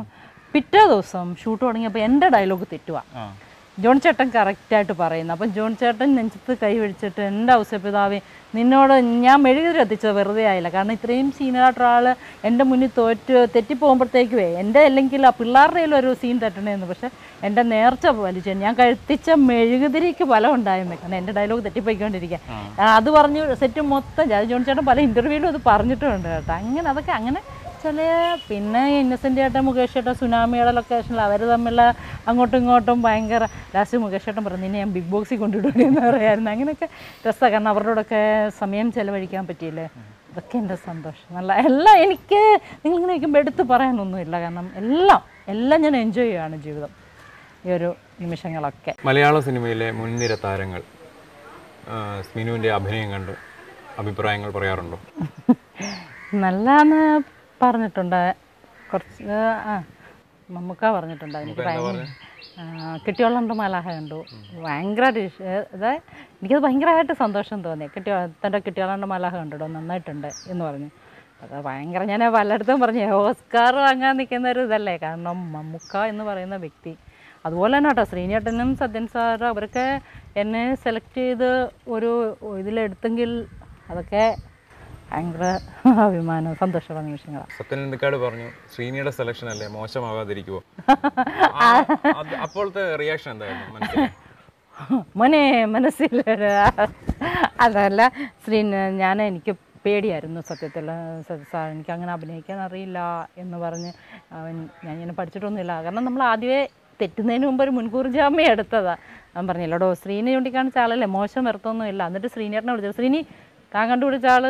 S1: പിറ്റേ ദിവസം ഷൂട്ട് തുടങ്ങിയപ്പോൾ എന്റെ ഡയലോഗ് തെറ്റുക
S3: ആ.
S1: ജോൺ ചേട്ടൻ കറക്റ്റായിട്ട് പറയുന്നു. അപ്പം ജോൺ ചേട്ടൻ നെഞ്ചത്ത് കൈ പിടിച്ചിട്ട് എന്റെ ഔസപിതാവേ നിന്നോട് ഞാൻ മെഴുകുതിരി എത്തിച്ചത് വെറുതെ ആയില്ല. കാരണം ഇത്രയും സീനിയറായിട്ടുള്ള ആൾ എന്റെ മുന്നിൽ തോറ്റ് തെറ്റിപ്പോകുമ്പോഴത്തേക്കുവേ എന്റെ അല്ലെങ്കിൽ ആ പിള്ളേരുടെ ഒരു സീൻ തെറ്റണേന്ന്. പക്ഷേ എന്റെ നേർച്ച വലിച്ചു ഞാൻ കഴുത്തിച്ച മെഴുകുതിരിക്ക് ഫലം ഉണ്ടായിരുന്നു കാരണം എന്റെ ഡയലോഗ് തെറ്റിപ്പോയിക്കൊണ്ടിരിക്കുക. അത് പറഞ്ഞു സെറ്റ് മൊത്തം ജോൺ ചേട്ടൻ പല ഇന്റർവ്യൂവിലും അത് പറഞ്ഞിട്ടുണ്ട് കേട്ടോ. അങ്ങനെ അതൊക്കെ അങ്ങനെ ചില പിന്നെ ഇന്നസെന്റ് ചേട്ടൻ മുകേഷ് ചേട്ടൻ സുനാമിയുടെ ലൊക്കേഷനിൽ അവർ തമ്മിൽ അങ്ങോട്ടും ഇങ്ങോട്ടും ഭയങ്കര ലാസ്റ്റ് മുകേഷ് ഏട്ടൻ പറഞ്ഞു ഇനി ഞാൻ ബിഗ് ബോക്സിൽ കൊണ്ടുവിടുക എന്ന് പറയായിരുന്നു. അങ്ങനെയൊക്കെ രസമാണ് കാരണം അവരോടൊക്കെ സമയം ചിലവഴിക്കാൻ പറ്റിയില്ലേ? അതൊക്കെ എന്റെ സന്തോഷം. നല്ല എല്ലാം എനിക്ക് നിങ്ങളിങ്ങനെ വയ്ക്കുമ്പോൾ എടുത്ത് പറയാനൊന്നുമില്ല. കാരണം എല്ലാം എല്ലാം ഞാൻ എൻജോയ് ചെയ്യുകയാണ് ജീവിതം. ഈ ഒരു നിമിഷങ്ങളൊക്കെ.
S3: മലയാള സിനിമയിലെ മുൻനിര താരങ്ങൾ സ്മിനുവിന്റെ അഭിനയം കണ്ട്. അഭിപ്രായങ്ങൾ പറയാറുണ്ടോ? *laughs*
S1: നല്ലതെന്ന് പറഞ്ഞിട്ടുണ്ട്. കുറച്ച് ആ. മമ്മൂക്ക പറഞ്ഞിട്ടുണ്ട് എനിക്ക് ഭയങ്കര കിട്ടിയോളുണ്ട് മലാഹ കണ്ടു. ഭയങ്കര അതായത് എനിക്കത് ഭയങ്കരമായിട്ട് സന്തോഷം തോന്നി. കിട്ടിയോ തന്റെ കിട്ടിയോളുണ്ട് മലാഹ കണ്ടിടോ നന്നായിട്ടുണ്ട് എന്ന് പറഞ്ഞു. അത് ഭയങ്കര ഞാൻ പലയിടത്തും പറഞ്ഞു ഓസ്കാർ വാങ്ങാൻ നിൽക്കുന്ന ഒരു ഇതല്ലേ? കാരണം മമ്മൂക്ക എന്ന് പറയുന്ന വ്യക്തി. അതുപോലെ തന്നെ കേട്ടോ ശ്രീനേട്ടനും സത്യൻ സാർ അവരൊക്കെ എന്നെ സെലക്ട് ചെയ്ത് ഒരു ഇതിലെടുത്തെങ്കിൽ അതൊക്കെ ഭയങ്കര അഭിമാനവും സന്തോഷമുള്ള നിമിഷങ്ങളാണ്
S3: സത്യൻ എന്തിക്കാട് പറഞ്ഞു? ശ്രീനിയുടെ സെലക്ഷൻ അല്ലേ? മോശമാവാതിരിക്കുമോ *laughs* അപ്പോഴത്തെ റിയാക്ഷൻ എന്തായിരുന്നു *laughs*
S1: മോനെ മനസ്സിൽ *laughs* അതല്ല ശ്രീ ഞാൻ എനിക്ക് പേടിയായിരുന്നു സത്യത്തിൽ സത്യ- സാർ എനിക്ക് അങ്ങനെ അഭിനയിക്കാൻ അറിയില്ല എന്ന് പറഞ്ഞ് അവൻ ഞാൻ ഇങ്ങനെ പഠിച്ചിട്ടൊന്നുമില്ല. കാരണം നമ്മൾ ആദ്യമേ തെറ്റുന്നതിന് മുമ്പ് ഒരു മുൻകൂർ ജാമ്യം എടുത്തതാണ് അവൻ പറഞ്ഞില്ലടോ ശ്രീനെ ചൂണ്ടിക്കാണിച്ച ആളല്ലേ? മോശം വരത്തൊന്നുമില്ല. എന്നിട്ട് ശ്രീനേട്ടനെ വിളിച്ചു. ശ്രീനി താൻ കണ്ടുപിടിച്ച ആൾ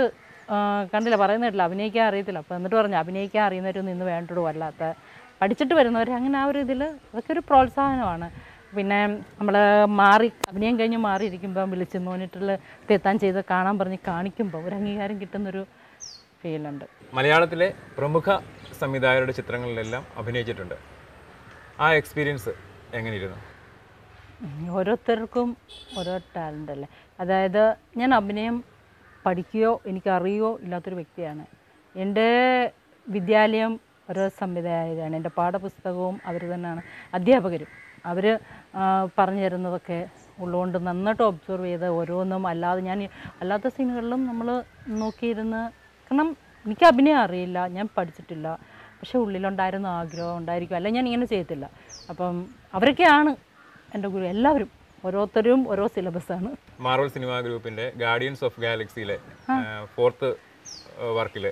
S1: കണ്ടില്ല പറയുന്നില്ല അഭിനയിക്കാൻ അറിയത്തില്ല. അപ്പോൾ എന്നിട്ട് പറഞ്ഞു അഭിനയിക്കാൻ അറിയുന്നവരൊന്നും ഇന്ന് വേണ്ടടോ അല്ലാത്ത പഠിച്ചിട്ട് വരുന്നവർ അങ്ങനെ ആ ഒരു ഇതിൽ അതൊക്കെ ഒരു പ്രോത്സാഹനമാണ്. പിന്നെ നമ്മൾ മാറി അഭിനയം കഴിഞ്ഞ് മാറിയിരിക്കുമ്പോൾ വിളിച്ച് മോണിറ്ററിൽ തെത്താൻ ചെയ്ത് കാണാൻ പറഞ്ഞ് കാണിക്കുമ്പോൾ ഒരു അംഗീകാരം കിട്ടുന്നൊരു ഫീലുണ്ട്.
S3: മലയാളത്തിലെ പ്രമുഖ സംവിധായകരുടെ ചിത്രങ്ങളിലെല്ലാം അഭിനയിച്ചിട്ടുണ്ട്. ആ എക്സ്പീരിയൻസ് എങ്ങനെയിരുന്നു?
S1: ഓരോരുത്തർക്കും ഓരോ ടാലന്റ് അല്ലേ? അതായത് ഞാൻ അഭിനയം പഠിക്കുകയോ എനിക്കറിയുകയോ ഇല്ലാത്തൊരു വ്യക്തിയാണ്. എന്റെ വിദ്യാലയം ഓരോ സംവിധായകരാണ് എന്റെ പാഠപുസ്തകവും അവർ തന്നെയാണ്. അധ്യാപകരും. അവർ പറഞ്ഞു തരുന്നതൊക്കെ ഉള്ളതുകൊണ്ട് നന്നായിട്ട് ഒബ്സർവ് ചെയ്ത് ഓരോന്നും അല്ലാതെ ഞാൻ അല്ലാത്ത സീനുകളിലും നമ്മൾ നോക്കിയിരുന്ന് കാരണം എനിക്ക് അഭിനയം അറിയില്ല. ഞാൻ പഠിച്ചിട്ടില്ല. പക്ഷേ ഉള്ളിലുണ്ടായിരുന്ന ആഗ്രഹം ഉണ്ടായിരിക്കും. അല്ല ഞാൻ ഇങ്ങനെ ചെയ്യത്തില്ല. അപ്പം അവരൊക്കെയാണ് എന്റെ ഗുരു. എല്ലാവരും. ഓരോരുത്തരും ഓരോ സിലബസാണ്.
S3: മാർവൽ സിനിമാ ഗ്രൂപ്പിന്റെ ഗാർഡിയൻസ് ഓഫ് ഗാലക്സിയിലെ ഫോർത്ത് വർക്കിൽ.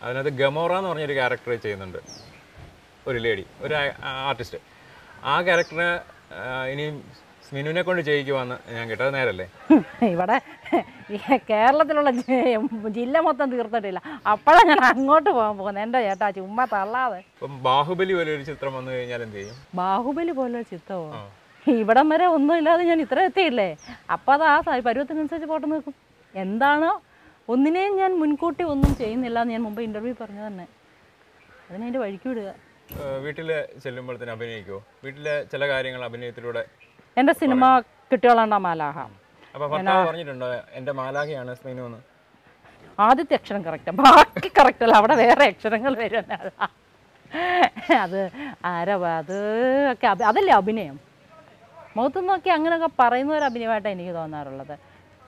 S3: അതിനകത്ത് ഗമോറ എന്ന് പറഞ്ഞൊരു ക്യാരക്ടർ ചെയ്യുന്നുണ്ട്. ഒരു ലേഡി ഒരു ആർട്ടിസ്റ്റ് ആ ക്യാരക്ടറിനെ ഇനി സ്മിനുവിനെ കൊണ്ട് ചെയ്യിക്കുവാന്ന് ഞാൻ കേട്ടത് നേരല്ലേ? *laughs*
S1: ഇവിടെ കേരളത്തിലുള്ള ജില്ല മൊത്തം തീർത്തിട്ടില്ല. അപ്പോഴാണ് ഞാൻ അങ്ങോട്ട് പോകാൻ പോകുന്നത് എന്റെ ചേട്ടാ ചുമ്മാ തള്ളാതെ.
S3: ബാഹുബലി പോലെ ഒരു ചിത്രം വന്നു കഴിഞ്ഞാൽ എന്ത് ചെയ്യും?
S1: ബാഹുബലി പോലെ ചിത്രമോ? ഇവിടം വരെ ഒന്നും ഇല്ലാതെ ഞാൻ ഇത്ര എത്തിയില്ലേ? അപ്പോൾ അത് ആ സാരി പരുവത്തിനനുസരിച്ച് പോട്ട് നിൽക്കും. എന്താണോ ഒന്നിനെയും ഞാൻ മുൻകൂട്ടി ഒന്നും ചെയ്യുന്നില്ല എന്ന് ഞാൻ മുമ്പ് ഇന്റർവ്യൂ പറഞ്ഞു തന്നെ. അതിനെ വഴിക്ക് വിടുക.
S3: വീട്ടിൽ ചെല്ലുമ്പോഴത്തേന് അഭിനയിക്കുമോ വീട്ടിലെ ചില കാര്യങ്ങൾ അഭിനയത്തിലൂടെ
S1: എന്റെ സിനിമ കിട്ടിയോളാണ്ട മാലാഹ.
S3: പറഞ്ഞിട്ടുണ്ടോ? എന്റെ മാലാഖയാണ് സ്മിനു എന്ന്
S1: ആദ്യത്തെ അക്ഷരം കറക്റ്റാണ് ബാക്കി കറക്റ്റ് അല്ല. അവിടെ വേറെ അക്ഷരങ്ങൾ വരും. അത് ആരവാ അത് ഒക്കെ അതല്ലേ അഭിനയം? മുഖത്ത് നോക്കി അങ്ങനെയൊക്കെ പറയുന്ന ഒരു അഭിനയമായിട്ടാണ് എനിക്ക് തോന്നാറുള്ളത്.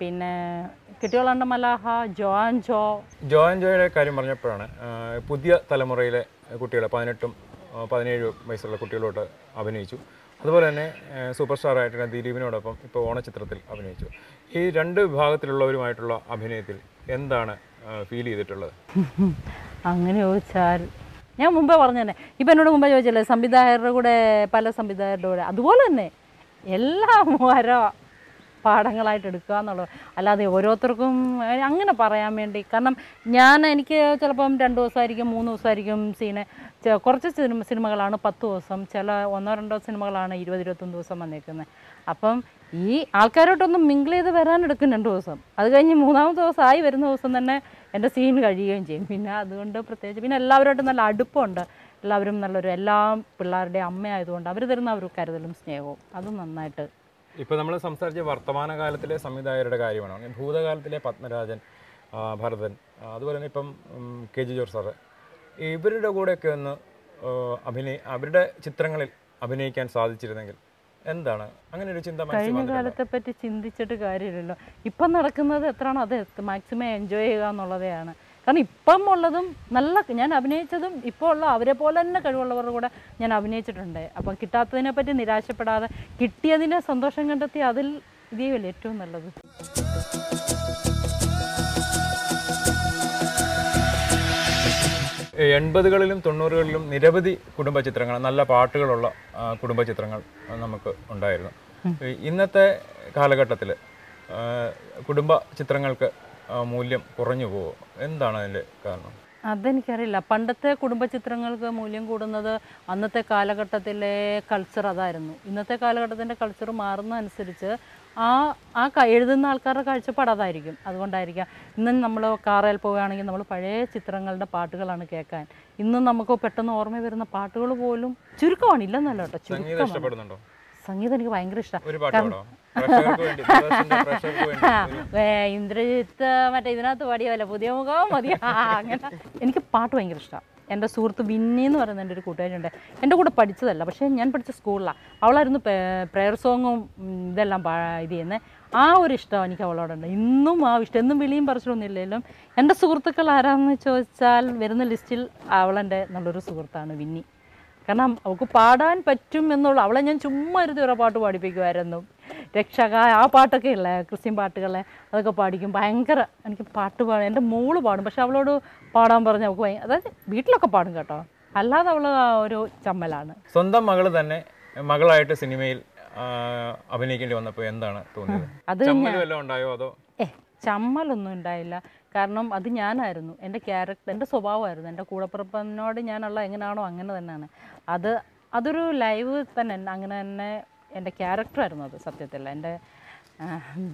S1: പിന്നെ കിട്ടിയോളാണ്ട മലാഹ ജോൻ ജോ.
S3: ജോയൻ ജോയുടെ കാര്യം പറഞ്ഞപ്പോഴാണ് പുതിയ തലമുറയിലെ കുട്ടികൾ പതിനെട്ടും പതിനേഴ് വയസ്സുള്ള കുട്ടികളോട് അഭിനയിച്ചു. അതുപോലെ തന്നെ സൂപ്പർ സ്റ്റാർ ആയിട്ടുള്ള ദിലീപിനോടൊപ്പം ഇപ്പോൾ ഓണച്ചിത്രത്തിൽ അഭിനയിച്ചു. ഈ രണ്ട് വിഭാഗത്തിലുള്ളവരുമായിട്ടുള്ള അഭിനയത്തിൽ എന്താണ് ഫീൽ ചെയ്തിട്ടുള്ളത്? *laughs*
S1: അങ്ങനെ ചോദിച്ചാൽ ഞാൻ മുമ്പേ പറഞ്ഞു തന്നെ ഇപ്പം എന്നോട് മുമ്പേ ചോദിച്ചല്ലേ സംവിധായകരുടെ കൂടെ പല സംവിധായകരുടെ കൂടെ അതുപോലെ തന്നെ എല്ലാം ഓരോ പാഠങ്ങളായിട്ട് എടുക്കുക എന്നുള്ളത്. അല്ലാതെ ഓരോരുത്തർക്കും അങ്ങനെ പറയാൻ വേണ്ടി. കാരണം ഞാൻ എനിക്ക് ചിലപ്പം രണ്ട് ദിവസമായിരിക്കും മൂന്ന് ദിവസമായിരിക്കും സീന് കുറച്ച് സിനിമ സിനിമകളാണ് പത്ത് ദിവസം ചില ഒന്നോ രണ്ടോ സിനിമകളാണ് ഇരുപത് ഇരുപത്തൊന്ന് ദിവസം വന്നേക്കുന്നത്. അപ്പം ഈ ആൾക്കാരോട്ടൊന്നും മിങ്കിൾ ചെയ്ത് വരാൻ എടുക്കും രണ്ട് ദിവസം. അത് കഴിഞ്ഞ് മൂന്നാമത്തെ ദിവസം ആയി വരുന്ന ദിവസം തന്നെ എന്റെ സീൻ കഴിയുകയും ചെയ്യും. പിന്നെ അതുകൊണ്ട് പ്രത്യേകിച്ച് പിന്നെ എല്ലാവരുമായിട്ടും നല്ല അടുപ്പമുണ്ട്. എല്ലാവരും നല്ലൊരു എല്ലാ പിള്ളേരുടെയും അമ്മയായതുകൊണ്ട് അവർ തരുന്ന ഒരു കരുതലും സ്നേഹവും അത് നന്നായിട്ട്
S3: ഇപ്പോൾ നമ്മൾ സംസാരിച്ച വർത്തമാനകാലത്തിലെ സംവിധായകരുടെ കാര്യമാണ്. ഭൂതകാലത്തിലെ പത്മരാജൻ ഭരതൻ അതുപോലെ തന്നെ ഇപ്പം കെ ജി ജോർജ് സാറ്. ഇവരുടെ കൂടെയൊക്കെ ഒന്ന് അഭിനയി അവരുടെ ചിത്രങ്ങളിൽ അഭിനയിക്കാൻ സാധിച്ചിരുന്നെങ്കിൽ എന്താണ്? അങ്ങനെ ഒരു ചിന്ത
S1: കഴിഞ്ഞ കാലത്തെ പറ്റി ചിന്തിച്ചിട്ട് കാര്യമില്ലല്ലോ. ഇപ്പം നടക്കുന്നത് എത്രയാണോ അത് മാക്സിമം എൻജോയ് ചെയ്യുക എന്നുള്ളതാണ് കാരണം ഇപ്പം ഉള്ളതും നല്ല ഞാൻ അഭിനയിച്ചതും ഇപ്പോൾ ഉള്ള അവരെ പോലെ തന്നെ കഴിവുള്ളവരുടെ കൂടെ ഞാൻ അഭിനയിച്ചിട്ടുണ്ട്. അപ്പം കിട്ടാത്തതിനെ പറ്റി നിരാശപ്പെടാതെ കിട്ടിയതിനെ സന്തോഷം കണ്ടെത്തി അതിൽ ഇതേവല്ലേ ഏറ്റവും നല്ലത്.
S3: എൺപതുകളിലും തൊണ്ണൂറുകളിലും നിരവധി കുടുംബ ചിത്രങ്ങൾ നല്ല പാട്ടുകളുള്ള കുടുംബ ചിത്രങ്ങൾ നമുക്ക് ഉണ്ടായിരുന്നു. ഇന്നത്തെ കാലഘട്ടത്തിൽ കുടുംബ ചിത്രങ്ങൾക്ക് മൂല്യം കുറഞ്ഞു പോകും. എന്താണ് അതിന്റെ കാരണം?
S1: അതെനിക്കറിയില്ല. പണ്ടത്തെ കുടുംബ ചിത്രങ്ങൾക്ക് മൂല്യം കൂടുന്നത് അന്നത്തെ കാലഘട്ടത്തിലെ കൾച്ചർ അതായിരുന്നു. ഇന്നത്തെ കാലഘട്ടത്തിന്റെ കൾച്ചർ മാറുന്നതനുസരിച്ച് ആ ആ ക- എഴുതുന്ന ആൾക്കാരുടെ കാഴ്ചപ്പാട് അതായിരിക്കും. അതുകൊണ്ടായിരിക്കാം. ഇന്ന് നമ്മൾ കാറിൽ പോവുകയാണെങ്കിൽ നമ്മൾ പഴയ ചിത്രങ്ങളുടെ പാട്ടുകളാണ് കേൾക്കാൻ. ഇന്ന് നമുക്ക് പെട്ടെന്ന് ഓർമ്മ വരുന്ന പാട്ടുകൾ പോലും ചുരുക്കമാണ്. ഇല്ലെന്നല്ല കേട്ടോ ചുരുക്കമാണ്. സംഗീതം എനിക്ക് ഭയങ്കര ഇഷ്ടമാണ്
S3: ഒരു ഒരു-
S1: ഇന്ദ്രജിത്ത് മറ്റേ ഇതിനകത്ത് പാടിയല്ല പുതിയ മുഖം മതി അങ്ങനെ. എനിക്ക് പാട്ട് ഭയങ്കര ഇഷ്ടമാണ് എന്റെ സുഹൃത്ത് വിന്നി എന്ന് പറയുന്ന എന്റെ ഒരു കൂട്ടുകാരുണ്ട് എന്റെ കൂടെ പഠിച്ചതല്ല പക്ഷേ ഞാൻ പഠിച്ച സ്കൂളിലാണ് അവളായിരുന്നു പ്രെയർ സോങ്ങും ഇതെല്ലാം ഇത് ചെയ്യുന്നത് ആ ഒരു ഇഷ്ടം എനിക്ക് അവളോടുണ്ട് ഇന്നും ആ ഇഷ്ടം. എന്നും വിളിയും പറിച്ചിട്ടൊന്നുമില്ലെങ്കിലും എന്റെ സുഹൃത്തുക്കൾ ആരാണെന്ന് ചോദിച്ചാൽ വരുന്ന ലിസ്റ്റിൽ അവളെന്റെ നല്ലൊരു സുഹൃത്താണ് വിന്നി. കാരണം അവൾക്ക് പാടാൻ പറ്റും എന്നുള്ള. അവളെ ഞാൻ ചുമ്മാ ഇരുത്തി തീവ്ര പാട്ട് പാടിപ്പിക്കുമായിരുന്നു രക്ഷക ആ പാട്ടൊക്കെ ഇല്ലേ? ക്രിസ്ത്യൻ പാട്ടുകൾ അതൊക്കെ പാടിക്കും. ഭയങ്കര എനിക്ക് പാട്ട് പാടും എന്റെ മോൾ പാടും. പക്ഷെ അവളോട് പാടാൻ പറഞ്ഞ അവൾക്ക് അതായത് വീട്ടിലൊക്കെ പാടും കേട്ടോ. അല്ലാതെ അവൾ ഒരു ചമ്മലാണ്.
S3: സ്വന്തം മകൾ തന്നെ മകളായിട്ട് സിനിമയിൽ അഭിനയിക്കേണ്ടി വന്നപ്പോൾ എന്താണ് തോന്നിയത്?
S1: അത്
S3: ഉണ്ടായോ അതോ?
S1: ഏ ചമ്മലൊന്നും ഉണ്ടായില്ല. കാരണം അത് ഞാനായിരുന്നു. എന്റെ ക്യാരക്ടർ എന്റെ സ്വഭാവമായിരുന്നു. എന്റെ കൂടപ്പിറപ്പിനോട് ഞാനുള്ള എങ്ങനെയാണോ അങ്ങനെ തന്നെയാണ്. അത് അതൊരു ലൈവ് തന്നെ. അങ്ങനെ തന്നെ എന്റെ ക്യാരക്ടറായിരുന്നു അത് സത്യത്തിൽ എന്റെ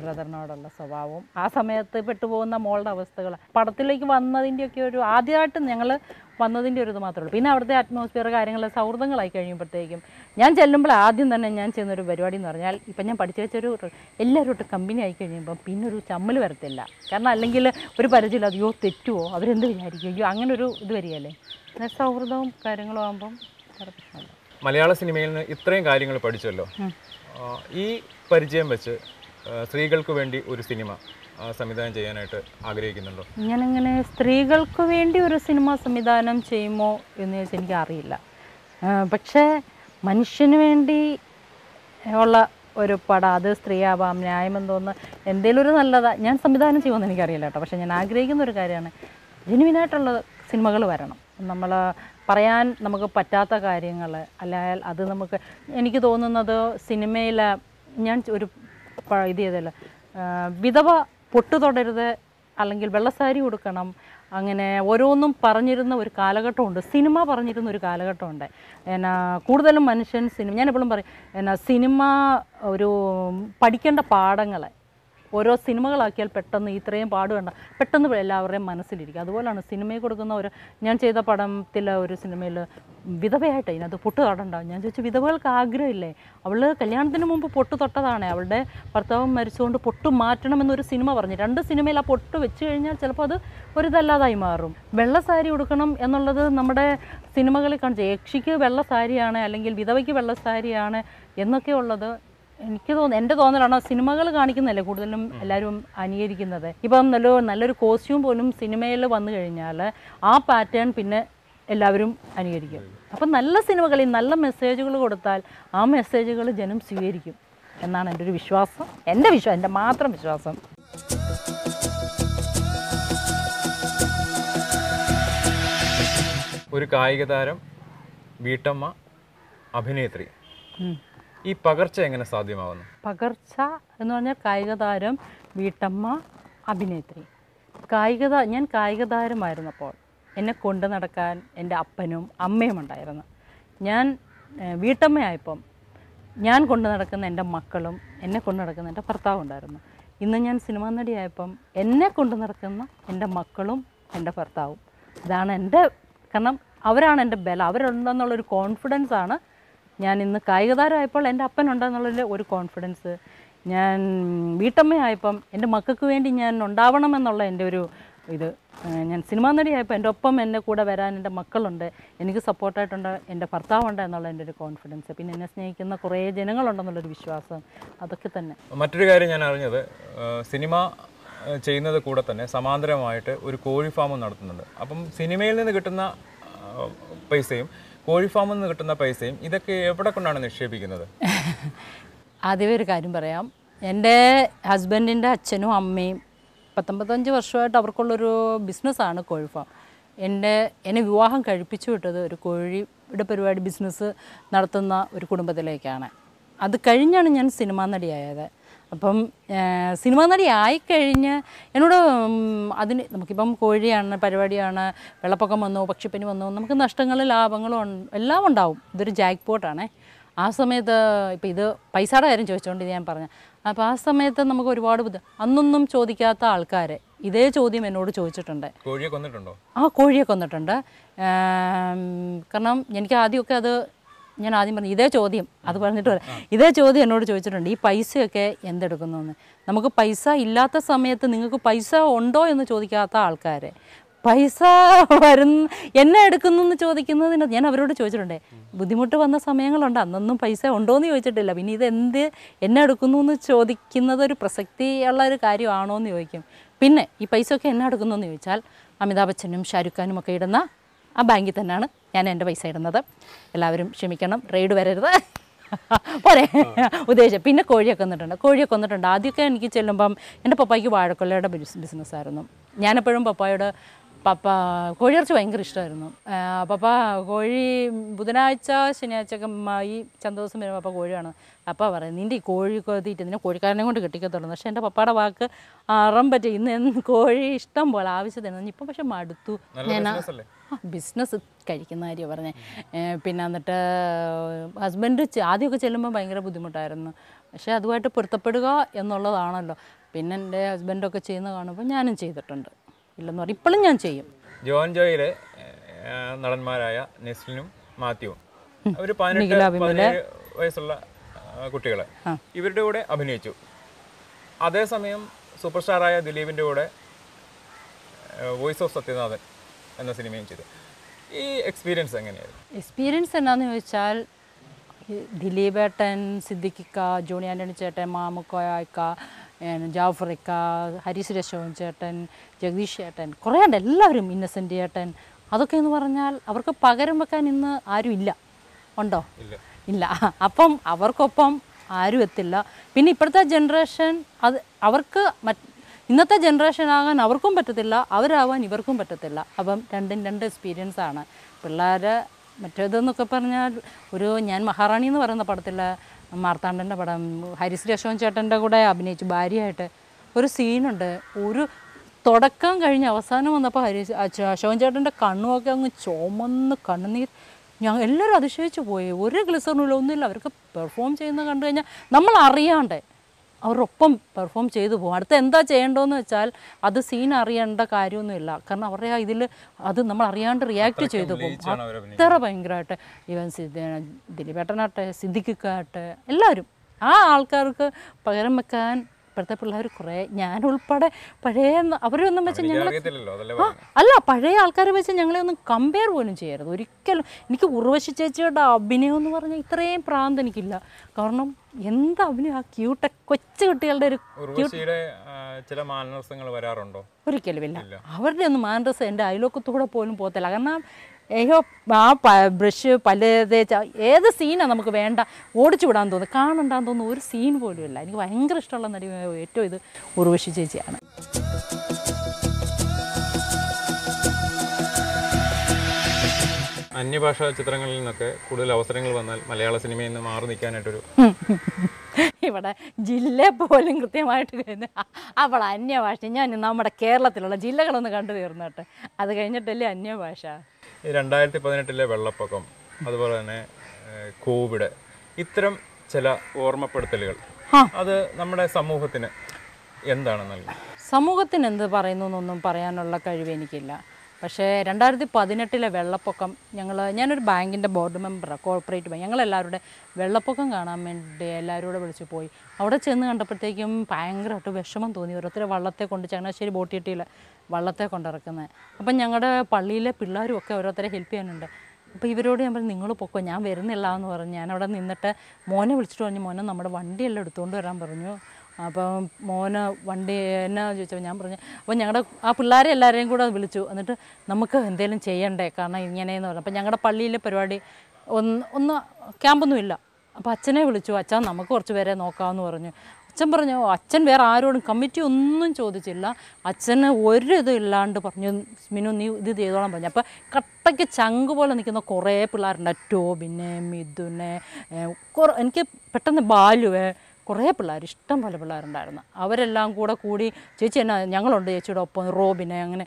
S1: ബ്രദറിനോടുള്ള സ്വഭാവവും ആ സമയത്ത് പെട്ടുപോകുന്ന മോളുടെ അവസ്ഥകൾ പടത്തിലേക്ക് വന്നതിന്റെയൊക്കെ ഒരു ആദ്യമായിട്ട് ഞങ്ങൾ വന്നതിന്റെ ഒരു ഇത് മാത്രമേ ഉള്ളൂ. പിന്നെ അവിടുത്തെ അറ്റ്മോസ്ഫിയർ കാര്യങ്ങൾ സൗഹൃദങ്ങളായി കഴിയുമ്പോഴത്തേക്കും ഞാൻ ചെല്ലുമ്പോൾ ആദ്യം തന്നെ ഞാൻ ചെയ്യുന്നൊരു പരിപാടി എന്ന് പറഞ്ഞാൽ ഇപ്പം ഞാൻ പഠിച്ചു വെച്ചൊരു എല്ലാവരും ഇട്ട് കമ്പനി ആയി കഴിയുമ്പം പിന്നെ ഒരു ചമ്മൽ വരത്തില്ല. കാരണം അല്ലെങ്കിൽ ഒരു പരിചയമില്ല അയ്യോ തെറ്റുമോ അവരെന്ത് വിചാരിക്കും? അയ്യോ അങ്ങനെ ഒരു ഇത് വരികയല്ലേ? സൗഹൃദവും കാര്യങ്ങളും ആകുമ്പം
S3: മലയാള സിനിമയിൽ നിന്ന് ഇത്രയും കാര്യങ്ങൾ പഠിച്ചല്ലോ. ഈ പരിചയം വെച്ച് സ്ത്രീകൾക്ക് വേണ്ടി ഒരു സിനിമ സംവിധാനം ചെയ്യാനായിട്ട് ആഗ്രഹിക്കുന്നുണ്ടോ?
S1: ഞാനിങ്ങനെ സ്ത്രീകൾക്ക് വേണ്ടി ഒരു സിനിമ സംവിധാനം ചെയ്യുമോ എന്ന് ചോദിച്ചാൽ എനിക്ക് അറിയില്ല. പക്ഷേ മനുഷ്യന് വേണ്ടി ഉള്ള ഒരു പടം അത് സ്ത്രീയാവാം ന്യായമെന്തോന്ന് എന്തെങ്കിലും ഒരു നല്ലതാ ഞാൻ സംവിധാനം ചെയ്യുമെന്ന് എനിക്കറിയില്ല കേട്ടോ. പക്ഷേ ഞാൻ ആഗ്രഹിക്കുന്ന ഒരു കാര്യമാണ് ജെനുവിനായിട്ടുള്ള സിനിമകൾ വരണം. നമ്മൾ പറയാൻ നമുക്ക് പറ്റാത്ത കാര്യങ്ങൾ അല്ല അത് നമുക്ക് എനിക്ക് തോന്നുന്നത് സിനിമയിൽ ഞാൻ ഒരു ഇത് ചെയ്തല്ല വിധവ പൊട്ടു തുടരുത് അല്ലെങ്കിൽ വെള്ളസാരി കൊടുക്കണം അങ്ങനെ ഓരോന്നും പറഞ്ഞിരുന്ന ഒരു കാലഘട്ടമുണ്ട് സിനിമ പറഞ്ഞിരുന്ന ഒരു കാലഘട്ടമുണ്ട്. എന്നാ കൂടുതലും മനുഷ്യൻ സിനിമ ഞാൻ എപ്പോഴും പറയും എന്നാ സിനിമ ഒരു പഠിക്കേണ്ട പാഠങ്ങളെ ഓരോ സിനിമകളാക്കിയാൽ പെട്ടെന്ന് ഇത്രയും പാട് കണ്ട പെട്ടെന്ന് എല്ലാവരുടെയും മനസ്സിലിരിക്കും. അതുപോലെയാണ് സിനിമയിൽ കൊടുക്കുന്ന ഒരു ഞാൻ ചെയ്ത പടത്തിലെ ഒരു സിനിമയിൽ വിധവയായിട്ട് അതിനകത്ത് പൊട്ട് തൊടണ്ടാവും. ഞാൻ ചോദിച്ചു വിധവകൾക്ക് ആഗ്രഹമില്ലേ? അവൾ കല്യാണത്തിന് മുമ്പ് പൊട്ട് തൊട്ടതാണ്. അവളുടെ ഭർത്താവ് മരിച്ചുകൊണ്ട് പൊട്ട് മാറ്റണമെന്നൊരു സിനിമ പറഞ്ഞു. രണ്ട് സിനിമയിൽ ആ പൊട്ട് വെച്ച് കഴിഞ്ഞാൽ ചിലപ്പോൾ അത് ഒരു ഇതല്ലാതായി മാറും. വെള്ള സാരി ഉടുക്കണം എന്നുള്ളത് നമ്മുടെ സിനിമകളിൽ കാണിച്ചു യക്ഷിക്ക് വെള്ള സാരിയാണ് അല്ലെങ്കിൽ വിധവയ്ക്ക് വെള്ള സാരിയാണ് എന്നൊക്കെ ഉള്ളത് എനിക്ക് തോന്നുന്നു എന്റെ തോന്നലാണ് സിനിമകൾ കാണിക്കുന്നതല്ലേ കൂടുതലും എല്ലാവരും അനുകരിക്കുന്നത് ഇപ്പം നല്ല നല്ലൊരു കോസ്റ്റ്യൂം പോലും സിനിമയിൽ വന്നു കഴിഞ്ഞാൽ ആ പാറ്റേൺ പിന്നെ എല്ലാവരും അനുകരിക്കും അപ്പം നല്ല സിനിമകളിൽ നല്ല മെസ്സേജുകൾ കൊടുത്താൽ ആ മെസ്സേജുകൾ ജനം സ്വീകരിക്കും എന്നാണ് എന്റെ ഒരു വിശ്വാസം. എന്റെ വിശ്വാസം എന്റെ മാത്രം വിശ്വാസം.
S3: ഒരു കായിക താരം വീട്ടമ്മ അഭിനേത്രി. ഈ പകർച്ച എങ്ങനെ സാധ്യമാവുന്നു?
S1: പകർച്ച എന്ന് പറഞ്ഞാൽ കായിക താരം വീട്ടമ്മ അഭിനേത്രി. കായിക ഞാൻ കായിക താരമായിരുന്നപ്പോൾ എന്നെ കൊണ്ടു നടക്കാൻ എന്റെ അപ്പനും അമ്മയും ഉണ്ടായിരുന്നു. ഞാൻ വീട്ടമ്മയായപ്പം ഞാൻ കൊണ്ടു നടക്കുന്ന എന്റെ മക്കളും എന്നെ കൊണ്ടു നടക്കുന്ന എന്റെ ഭർത്താവും ഉണ്ടായിരുന്നു ഇന്ന് ഞാൻ സിനിമാ നടിയായപ്പം എന്നെ കൊണ്ടു നടക്കുന്ന എന്റെ മക്കളും എന്റെ ഭർത്താവും. ഇതാണ് എന്റെ കാരണം അവരാണ് എന്റെ ബലം. അവരുണ്ടെന്നുള്ളൊരു കോൺഫിഡൻസ് ആണ് ഞാൻ ഇന്ന് കായിക താരമായപ്പോൾ എന്റെ അപ്പനുണ്ടെന്നുള്ളതിൽ ഒരു കോൺഫിഡൻസ് ഞാൻ വീട്ടമ്മയായപ്പം എന്റെ മക്കൾക്ക് വേണ്ടി ഞാൻ ഉണ്ടാവണമെന്നുള്ള എന്റെ ഒരു ഇത്. ഞാൻ സിനിമാ നടിയായപ്പോൾ എന്റെ ഒപ്പം എന്റെ കൂടെ വരാൻ എന്റെ മക്കളുണ്ട്. എനിക്ക് സപ്പോർട്ടായിട്ടുണ്ട് എന്റെ ഭർത്താവുണ്ട് എന്നുള്ള എന്റെ ഒരു കോൺഫിഡൻസ് പിന്നെ എന്നെ സ്നേഹിക്കുന്ന കുറേ ജനങ്ങളുണ്ടെന്നുള്ളൊരു വിശ്വാസം. അതൊക്കെ തന്നെ.
S3: മറ്റൊരു കാര്യം ഞാൻ അറിഞ്ഞത് സിനിമ ചെയ്യുന്നത് കൂടെ തന്നെ സമാന്തരമായിട്ട് ഒരു കോഴി ഫാമും നടത്തുന്നുണ്ട്. അപ്പം സിനിമയിൽ നിന്ന് കിട്ടുന്ന പൈസയും കോഴി ഫാമിൽ നിന്ന് കിട്ടുന്ന പൈസയും ഇതൊക്കെ എവിടെ കൊണ്ടാണ് നിക്ഷേപിക്കുന്നത്? *laughs*
S1: ആദ്യമേ ഒരു കാര്യം പറയാം. എന്റെ ഹസ്ബൻഡിന്റെ അച്ഛനും അമ്മയും പത്തൊമ്പത്തഞ്ച് വർഷമായിട്ട് അവർക്കുള്ളൊരു ബിസിനസ്സാണ് കോഴി ഫാം. എന്റെ എന്നെ വിവാഹം കഴിപ്പിച്ചു വിട്ടത് ഒരു കോഴിയുടെ പരിപാടി ബിസിനസ് നടത്തുന്ന ഒരു കുടുംബത്തിലേക്കാണ്. അത് കഴിഞ്ഞാണ് ഞാൻ സിനിമാ നടിയായത്. അപ്പം സിനിമാ നടി ആയിക്കഴിഞ്ഞ് എന്നോട് അതിന് നമുക്കിപ്പം കോഴിയാണ് പരിപാടിയാണ് വെള്ളപ്പൊക്കം വന്നോ പക്ഷിപ്പനി വന്നോ നമുക്ക് നഷ്ടങ്ങളും ലാഭങ്ങളും എല്ലാം ഉണ്ടാവും. ഇതൊരു ജാക്ക് പോട്ടാണേ ആ സമയത്ത് ഇപ്പം ഇത് പൈസയുടെ കാര്യം ചോദിച്ചുകൊണ്ട് ഞാൻ പറഞ്ഞു. അപ്പോൾ ആ സമയത്ത് നമുക്ക് ഒരുപാട് ബുദ്ധി അന്നൊന്നും ചോദിക്കാത്ത ആൾക്കാരെ ഇതേ ചോദ്യം എന്നോട് ചോദിച്ചിട്ടുണ്ട്.
S3: കോഴിയെ കൊന്നിട്ടുണ്ടോ?
S1: ആ കോഴിയെ കൊന്നിട്ടുണ്ട്. കാരണം എനിക്ക് ആദ്യമൊക്കെ അത് ഞാൻ ആദ്യം പറഞ്ഞു ഇതേ ചോദ്യം. അത് പറഞ്ഞിട്ട് വരാം. ഇതേ ചോദ്യം എന്നോട് ചോദിച്ചിട്ടുണ്ട് ഈ പൈസയൊക്കെ എന്തെടുക്കുന്നു എന്ന് നമുക്ക് പൈസ ഇല്ലാത്ത സമയത്ത് നിങ്ങൾക്ക് പൈസ ഉണ്ടോ എന്ന് ചോദിക്കാത്ത ആൾക്കാരെ. പൈസ വരുന്ന എന്നെ എടുക്കുന്നു എന്ന് ചോദിക്കുന്നതിന് ഞാൻ അവരോട് ചോദിച്ചിട്ടുണ്ട്. ബുദ്ധിമുട്ട് വന്ന സമയങ്ങളുണ്ട് അന്നൊന്നും പൈസ ഉണ്ടോ എന്ന് ചോദിച്ചിട്ടില്ല. പിന്നെ ഇത് എന്ത് എന്നെ എടുക്കുന്നു എന്ന് ചോദിക്കുന്നത് ഒരു പ്രസക്തിയുള്ള ഒരു കാര്യമാണോ എന്ന് ചോദിക്കും. പിന്നെ ഈ പൈസ ഒക്കെ എന്നെ എടുക്കുന്നു എന്ന് ചോദിച്ചാൽ അമിതാഭ് ബച്ചനും ഷാരുഖ് ഖാനും ഒക്കെ ഇടുന്ന ആ ബാങ്കിൽ തന്നെയാണ് ഞാൻ എന്റെ പൈസ ഇടുന്നത്. എല്ലാവരും ക്ഷമിക്കണം. റെയ്ഡ് വരരുത്. പോരെ. ഉദ്ദേശം. പിന്നെ കോഴിയെ കൊന്നിട്ടുണ്ട് കോഴിയെ കൊന്നിട്ടുണ്ട് ആദ്യമൊക്കെ എനിക്ക് ചെല്ലുമ്പം എന്റെ പപ്പായ്ക്ക് വാഴക്കൊല്ലയുടെ ബിസിനസ്സായിരുന്നു. ഞാനെപ്പോഴും പപ്പായോട് പപ്പ കോഴിയിറച്ചി ഭയങ്കര ഇഷ്ടമായിരുന്നു പപ്പ കോഴി ബുധനാഴ്ച ശനിയാഴ്ച ഒക്കെ ഈ ചന്ത ദിവസം വരുമ്പോൾ പപ്പ കോഴിയാണ്. അപ്പ പറയും നിന്റെ ഈ കോഴി കൊതിയിട്ട് നിന്നെ കോഴിക്കാരനെ കൊണ്ട് കെട്ടിക്കത്തുള്ളൂ പക്ഷെ എന്റെ പപ്പയുടെ വാക്ക് അറം പറ്റി. ഇന്ന് കോഴി ഇഷ്ടം പോലെ ആവശ്യത്തിന് ഇപ്പം പക്ഷെ മടുത്തു. ഞാൻ? ബിസിനസ് കഴിക്കുന്ന കാര്യം പറഞ്ഞേ. പിന്നെ എന്നിട്ട് ഹസ്ബൻഡ് ആദ്യമൊക്കെ ചെല്ലുമ്പോൾ ഭയങ്കര ബുദ്ധിമുട്ടായിരുന്നു. പക്ഷേ അതുമായിട്ട് പൊരുത്തപ്പെടുക എന്നുള്ളതാണല്ലോ. പിന്നെ എന്റെ ഹസ്ബൻഡൊക്കെ ചെയ്യുന്ന കാണുമ്പോൾ ഞാനും ചെയ്തിട്ടുണ്ട്. ഇല്ലെന്ന് പറയും ഇപ്പോഴും ഞാൻ ചെയ്യും.
S3: ജോൺ ജോയിലെ നടന്മാരായ നെസ്ലിനും മാത്യുവും. പതിനെട്ട്. പതിനേഴ് വയസ്സുള്ള കുട്ടികളെ. ഇവരുടെ കൂടെ അഭിനയിച്ചു. അതേസമയം സൂപ്പർ സ്റ്റാറായ ദിലീപിന്റെ കൂടെ വോയിസ് ഓഫ് സത്യനാഥൻ എന്ന സിനിമയും ചെയ്തു. ഈ എക്സ്പീരിയൻസ് എങ്ങനെയായിരുന്നു?
S1: എക്സ്പീരിയൻസ് എന്നാന്ന് ചോദിച്ചാൽ ദിലീപേട്ടൻ സിദ്ദിഖിക്ക ജോണി ആന്റണി ചേട്ടൻ മാമുക്കോയക്ക ജാഫറിക്ക ഹരീസ് രശോൻ ചേട്ടൻ ജഗദീഷ് ചേട്ടൻ കുറേ ഉണ്ട്. എല്ലാവരും ഇന്നസെന്റ് ചേട്ടൻ. അതൊക്കെ എന്ന് പറഞ്ഞാൽ അവർക്ക് പകരം വെക്കാൻ ഇന്ന് ആരും ഇല്ല. ഉണ്ടോ?
S3: ഇല്ല. *laughs*
S1: അപ്പം അവർക്കൊപ്പം ആരും എത്തില്ല. പിന്നെ ഇപ്പോഴത്തെ ജനറേഷൻ അത് അവർക്ക് മറ്റ് ഇന്നത്തെ ജനറേഷൻ ആകാൻ അവർക്കും പറ്റത്തില്ല അവരാവാൻ ഇവർക്കും പറ്റത്തില്ല. അപ്പം രണ്ടും രണ്ട് എക്സ്പീരിയൻസ് ആണ്. പിള്ളേർ മറ്റേതെന്നൊക്കെ പറഞ്ഞാൽ ഒരു ഞാൻ മഹാറാണി എന്ന് പറയുന്ന പടത്തിൽ മാർത്താണ്ഡന്റെ പടം. ഹരിശ്രീ അശോകൻ ചേട്ടന്റെ കൂടെ അഭിനയിച്ചു. ഭാര്യയായിട്ട് ഒരു സീനുണ്ട്. ഒരു തുടക്കം കഴിഞ്ഞ് അവസാനം വന്നപ്പോൾ ഹരി അശോ- അശോകൻ ചേട്ടന്റെ കണ്ണുമൊക്കെ അങ്ങ് ചുമന്ന് കണ്ണുനീർ ഞാൻ എല്ലാവരും അതിശയിച്ചു പോയി. ഒരു ഗ്ലിസറിനുള്ള ഒന്നുമില്ല. അവർക്ക് പെർഫോം ചെയ്യുന്നത് കണ്ടു കഴിഞ്ഞാൽ നമ്മൾ അറിയാണ്ട് അവരൊപ്പം പെർഫോം ചെയ്തു പോകും. അടുത്ത എന്താ ചെയ്യേണ്ടതെന്ന് വെച്ചാൽ അത് സീൻ അറിയേണ്ട കാര്യമൊന്നുമില്ല. കാരണം അവരുടെ ആ ഇതിൽ അത് നമ്മൾ അറിയാണ്ട് റിയാക്ട് ചെയ്തു പോകും. അത്ര ഭയങ്കരമായിട്ട് ഇവൻ ദിലീപേട്ടനാട്ടെ സിദ്ദിഖിക്കാട്ടെ എല്ലാവരും. ആ ആൾക്കാർക്ക് പകരം വെക്കാൻ ഇപ്പോഴത്തെ പിള്ളേർ കുറേ ഞാനുൾപ്പെടെ പഴയ അവരൊന്നും വെച്ച് ഞങ്ങൾ ആ അല്ല പഴയ ആൾക്കാരെ വെച്ച് ഞങ്ങളെ ഒന്നും കമ്പയർ പോലും ചെയ്യരുത്. ഒരിക്കലും എനിക്ക് ഉർവശി ചേച്ചിയുടെ അഭിനയം എന്ന് പറഞ്ഞാൽ ഇത്രയും പ്രാന്ത് എനിക്കില്ല. കാരണം എന്താ അഭിനയം? ആ ക്യൂട്ട കൊച്ചു കുട്ടികളുടെ ഒരു
S3: ചില മാനരസങ്ങൾ വരാറുണ്ടോ?
S1: ഒരിക്കലും ഇല്ല. അവരുടെ ഒന്നും മാനരസം എന്റെ അയലോക്കത്തൂടെ പോലും പോകത്തില്ല. കാരണം അയ്യോ ആ പ ബ്രഷ് പല തേച്ച ഏത് സീനാണ് നമുക്ക് വേണ്ട ഓടിച്ചു വിടാൻ തോന്നുന്നു. കാണണ്ടാന്ന് തോന്നുന്നു ഒരു സീൻ പോലും ഇല്ല എനിക്ക് ഭയങ്കര ഇഷ്ടമുള്ള നടി ഏറ്റവും ഇത് ഉർവശി ചേച്ചിയാണ്.
S3: അന്യഭാഷാ ചിത്രങ്ങളിൽ നിന്നൊക്കെ കൂടുതൽ അവസരങ്ങൾ വന്നാൽ മലയാള സിനിമയിൽ നിന്ന് മാറി നിൽക്കാനായിട്ടൊരു *laughs*
S1: ഇവിടെ ജില്ല പോലും കൃത്യമായിട്ട് കഴിഞ്ഞ അവൾ അന്യഭാഷ ഞാൻ നമ്മുടെ കേരളത്തിലുള്ള ജില്ലകളൊന്ന് കണ്ടു തീർന്നോട്ടെ. അത് കഴിഞ്ഞിട്ടല്ലേ അന്യഭാഷ.
S3: രണ്ടായിരത്തി പതിനെട്ടിലെ വെള്ളപ്പൊക്കം അതുപോലെ തന്നെ കോവിഡ് ഇത്തരം ചില ഓർമ്മപ്പെടുത്തലുകൾ അത് നമ്മുടെ സമൂഹത്തിന് എന്താണ് നൽകുന്നത്?
S1: സമൂഹത്തിന് എന്ത് പറയുന്നു എന്നൊന്നും പറയാനുള്ള കഴിവ് എനിക്കില്ല. പക്ഷേ രണ്ടായിരത്തി പതിനെട്ടിലെ വെള്ളപ്പൊക്കം ഞങ്ങൾ ഞാനൊരു ബാങ്കിന്റെ ബോർഡ് മെമ്പറാണ് കോർപ്പറേറ്റ് ബാങ്ക്. ഞങ്ങളെല്ലാവരുടെ വെള്ളപ്പൊക്കം കാണാൻ വേണ്ടി എല്ലാവരും കൂടെ വിളിച്ചു പോയി. അവിടെ ചെന്ന് കണ്ടപ്പോഴത്തേക്കും ഭയങ്കരമായിട്ട് വിഷമം തോന്നി. ഓരോരുത്തരെ വള്ളത്തെ കൊണ്ട് ചങ്ങനാശ്ശേരി ബോട്ടിയിട്ടില്ല വള്ളത്തെ കൊണ്ടിറക്കുന്നത് അപ്പം ഞങ്ങളുടെ പള്ളിയിലെ പിള്ളേരും ഒക്കെ ഓരോരുത്തരെ ഹെൽപ്പ് ചെയ്യാനുണ്ട്. അപ്പോൾ ഇവരോട് ഞാൻ പറഞ്ഞു നിങ്ങൾ പൊക്കോ ഞാൻ വരുന്നില്ല എന്ന് പറഞ്ഞു. ഞാൻ അവിടെ നിന്നിട്ട് മോനെ വിളിച്ചിട്ട് പറഞ്ഞു മോനെ നമ്മുടെ വണ്ടിയെല്ലാം എടുത്തുകൊണ്ട് വരാൻ പറഞ്ഞു. അപ്പം മോന് വണ്ടി എന്നാ ചോദിച്ചപ്പോൾ ഞാൻ പറഞ്ഞു അപ്പോൾ ഞങ്ങളുടെ ആ പിള്ളേരെ എല്ലാവരെയും കൂടെ വിളിച്ചു. എന്നിട്ട് നമുക്ക് എന്തെങ്കിലും ചെയ്യണ്ടേ? കാരണം ഇങ്ങനെയെന്ന് പറഞ്ഞു. അപ്പം ഞങ്ങളുടെ പള്ളിയിലെ പരിപാടി ഒന്ന് ഒന്ന് ക്യാമ്പൊന്നും ഇല്ല. അപ്പോൾ അച്ഛനെ വിളിച്ചു. അച്ഛൻ നമുക്ക് കുറച്ച് പേരെ നോക്കാമെന്ന് പറഞ്ഞു. അച്ഛൻ പറഞ്ഞു അച്ഛൻ വേറെ ആരോടും കമ്മിറ്റി ഒന്നും ചോദിച്ചില്ല. അച്ഛന് ഒരു ഇത് ഇല്ലാണ്ട് പറഞ്ഞു മിനു നീ ഇത് ചെയ്തോളാൻ പറഞ്ഞു. അപ്പോൾ കട്ടയ്ക്ക് ചങ്ക് പോലെ നിൽക്കുന്ന കുറേ പിള്ളേരുണ്ട്. ടോബിനെ മിഥുനെ എനിക്ക് പെട്ടെന്ന് ബാലുവേ കുറേ പിള്ളേർ ഇഷ്ടം പോലെ പിള്ളേരുണ്ടായിരുന്നു. അവരെല്ലാം കൂടെ കൂടി ചേച്ചി എന്നാ ഞങ്ങളുണ്ട് ചേച്ചിയുടെ ഒപ്പം റോബിനെ അങ്ങനെ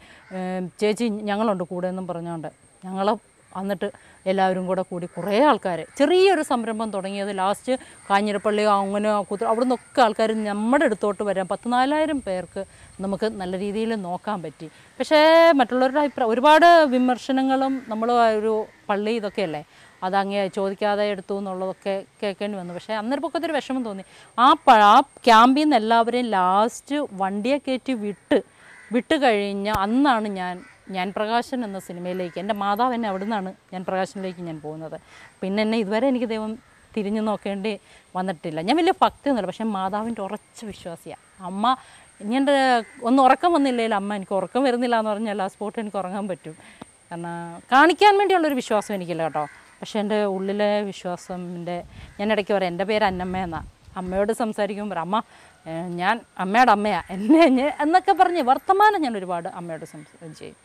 S1: ചേച്ചി ഞങ്ങളുണ്ട് കൂടെ എന്നും പറഞ്ഞുകൊണ്ട് ഞങ്ങൾ എന്നിട്ട് എല്ലാവരും കൂടെ കൂടി കുറേ ആൾക്കാർ ചെറിയൊരു സംരംഭം തുടങ്ങിയത് ലാസ്റ്റ് കാഞ്ഞിരപ്പള്ളി അങ്ങനെ കുതിര അവിടെ നിന്നൊക്കെ ആൾക്കാർ നമ്മുടെ അടുത്തോട്ട് വരാൻ പത്ത് നാലായിരം പേർക്ക് നമുക്ക് നല്ല രീതിയിൽ നോക്കാൻ പറ്റി. പക്ഷേ മറ്റുള്ളവരുടെ അഭിപ്രായം ഒരുപാട് വിമർശനങ്ങളും നമ്മൾ ഒരു പള്ളി ഇതൊക്കെയല്ലേ അതങ്ങേ ചോദിക്കാതെ എടുത്തു എന്നുള്ളതൊക്കെ കേൾക്കേണ്ടി വന്നു. പക്ഷേ അന്നേരപ്പൊക്കെ ഒരു വിഷമം തോന്നി. ആ ആ ക്യാമ്പിൽ നിന്ന് എല്ലാവരെയും ലാസ്റ്റ് വണ്ടിയെ കയറ്റി വിട്ട് വിട്ട് കഴിഞ്ഞ അന്നാണ് ഞാൻ ഞാൻ പ്രകാശൻ എന്ന സിനിമയിലേക്ക് എന്റെ മാതാവ് എന്നെ അവിടെ നിന്നാണ് ഞാൻ പ്രകാശനിലേക്ക് ഞാൻ പോകുന്നത്. പിന്നെ എന്നെ ഇതുവരെ എനിക്ക് ദൈവം തിരിഞ്ഞു നോക്കേണ്ടി വന്നിട്ടില്ല. ഞാൻ വലിയ ഭക്തി എന്നല്ല പക്ഷേ മാതാവിന്റെ ഉറച്ച വിശ്വാസിയാണ് അമ്മ ഞാൻ ഒന്നും ഉറക്കം വന്നില്ലെങ്കിൽ അമ്മ എനിക്ക് ഉറക്കം വരുന്നില്ല എന്ന് പറഞ്ഞാൽ ആ സ്പോട്ട് എനിക്ക് ഉറങ്ങാൻ പറ്റും. കാരണം കാണിക്കാൻ വേണ്ടിയുള്ളൊരു വിശ്വാസം എനിക്കില്ല കേട്ടോ. പക്ഷേ എന്റെ ഉള്ളിലെ വിശ്വാസം എന്റെ ഞാൻ ഇടയ്ക്ക് പറയാം എന്റെ പേര് അന്നമ്മ എന്നാണ് അമ്മയോട് സംസാരിക്കുമ്പോൾ അമ്മ ഞാൻ അമ്മയുടെ അമ്മയാണ് എന്നെ എന്നൊക്കെ പറഞ്ഞ് വർത്തമാനം ഞാൻ ഒരുപാട് അമ്മയോട് സംസാരം ചെയ്യും.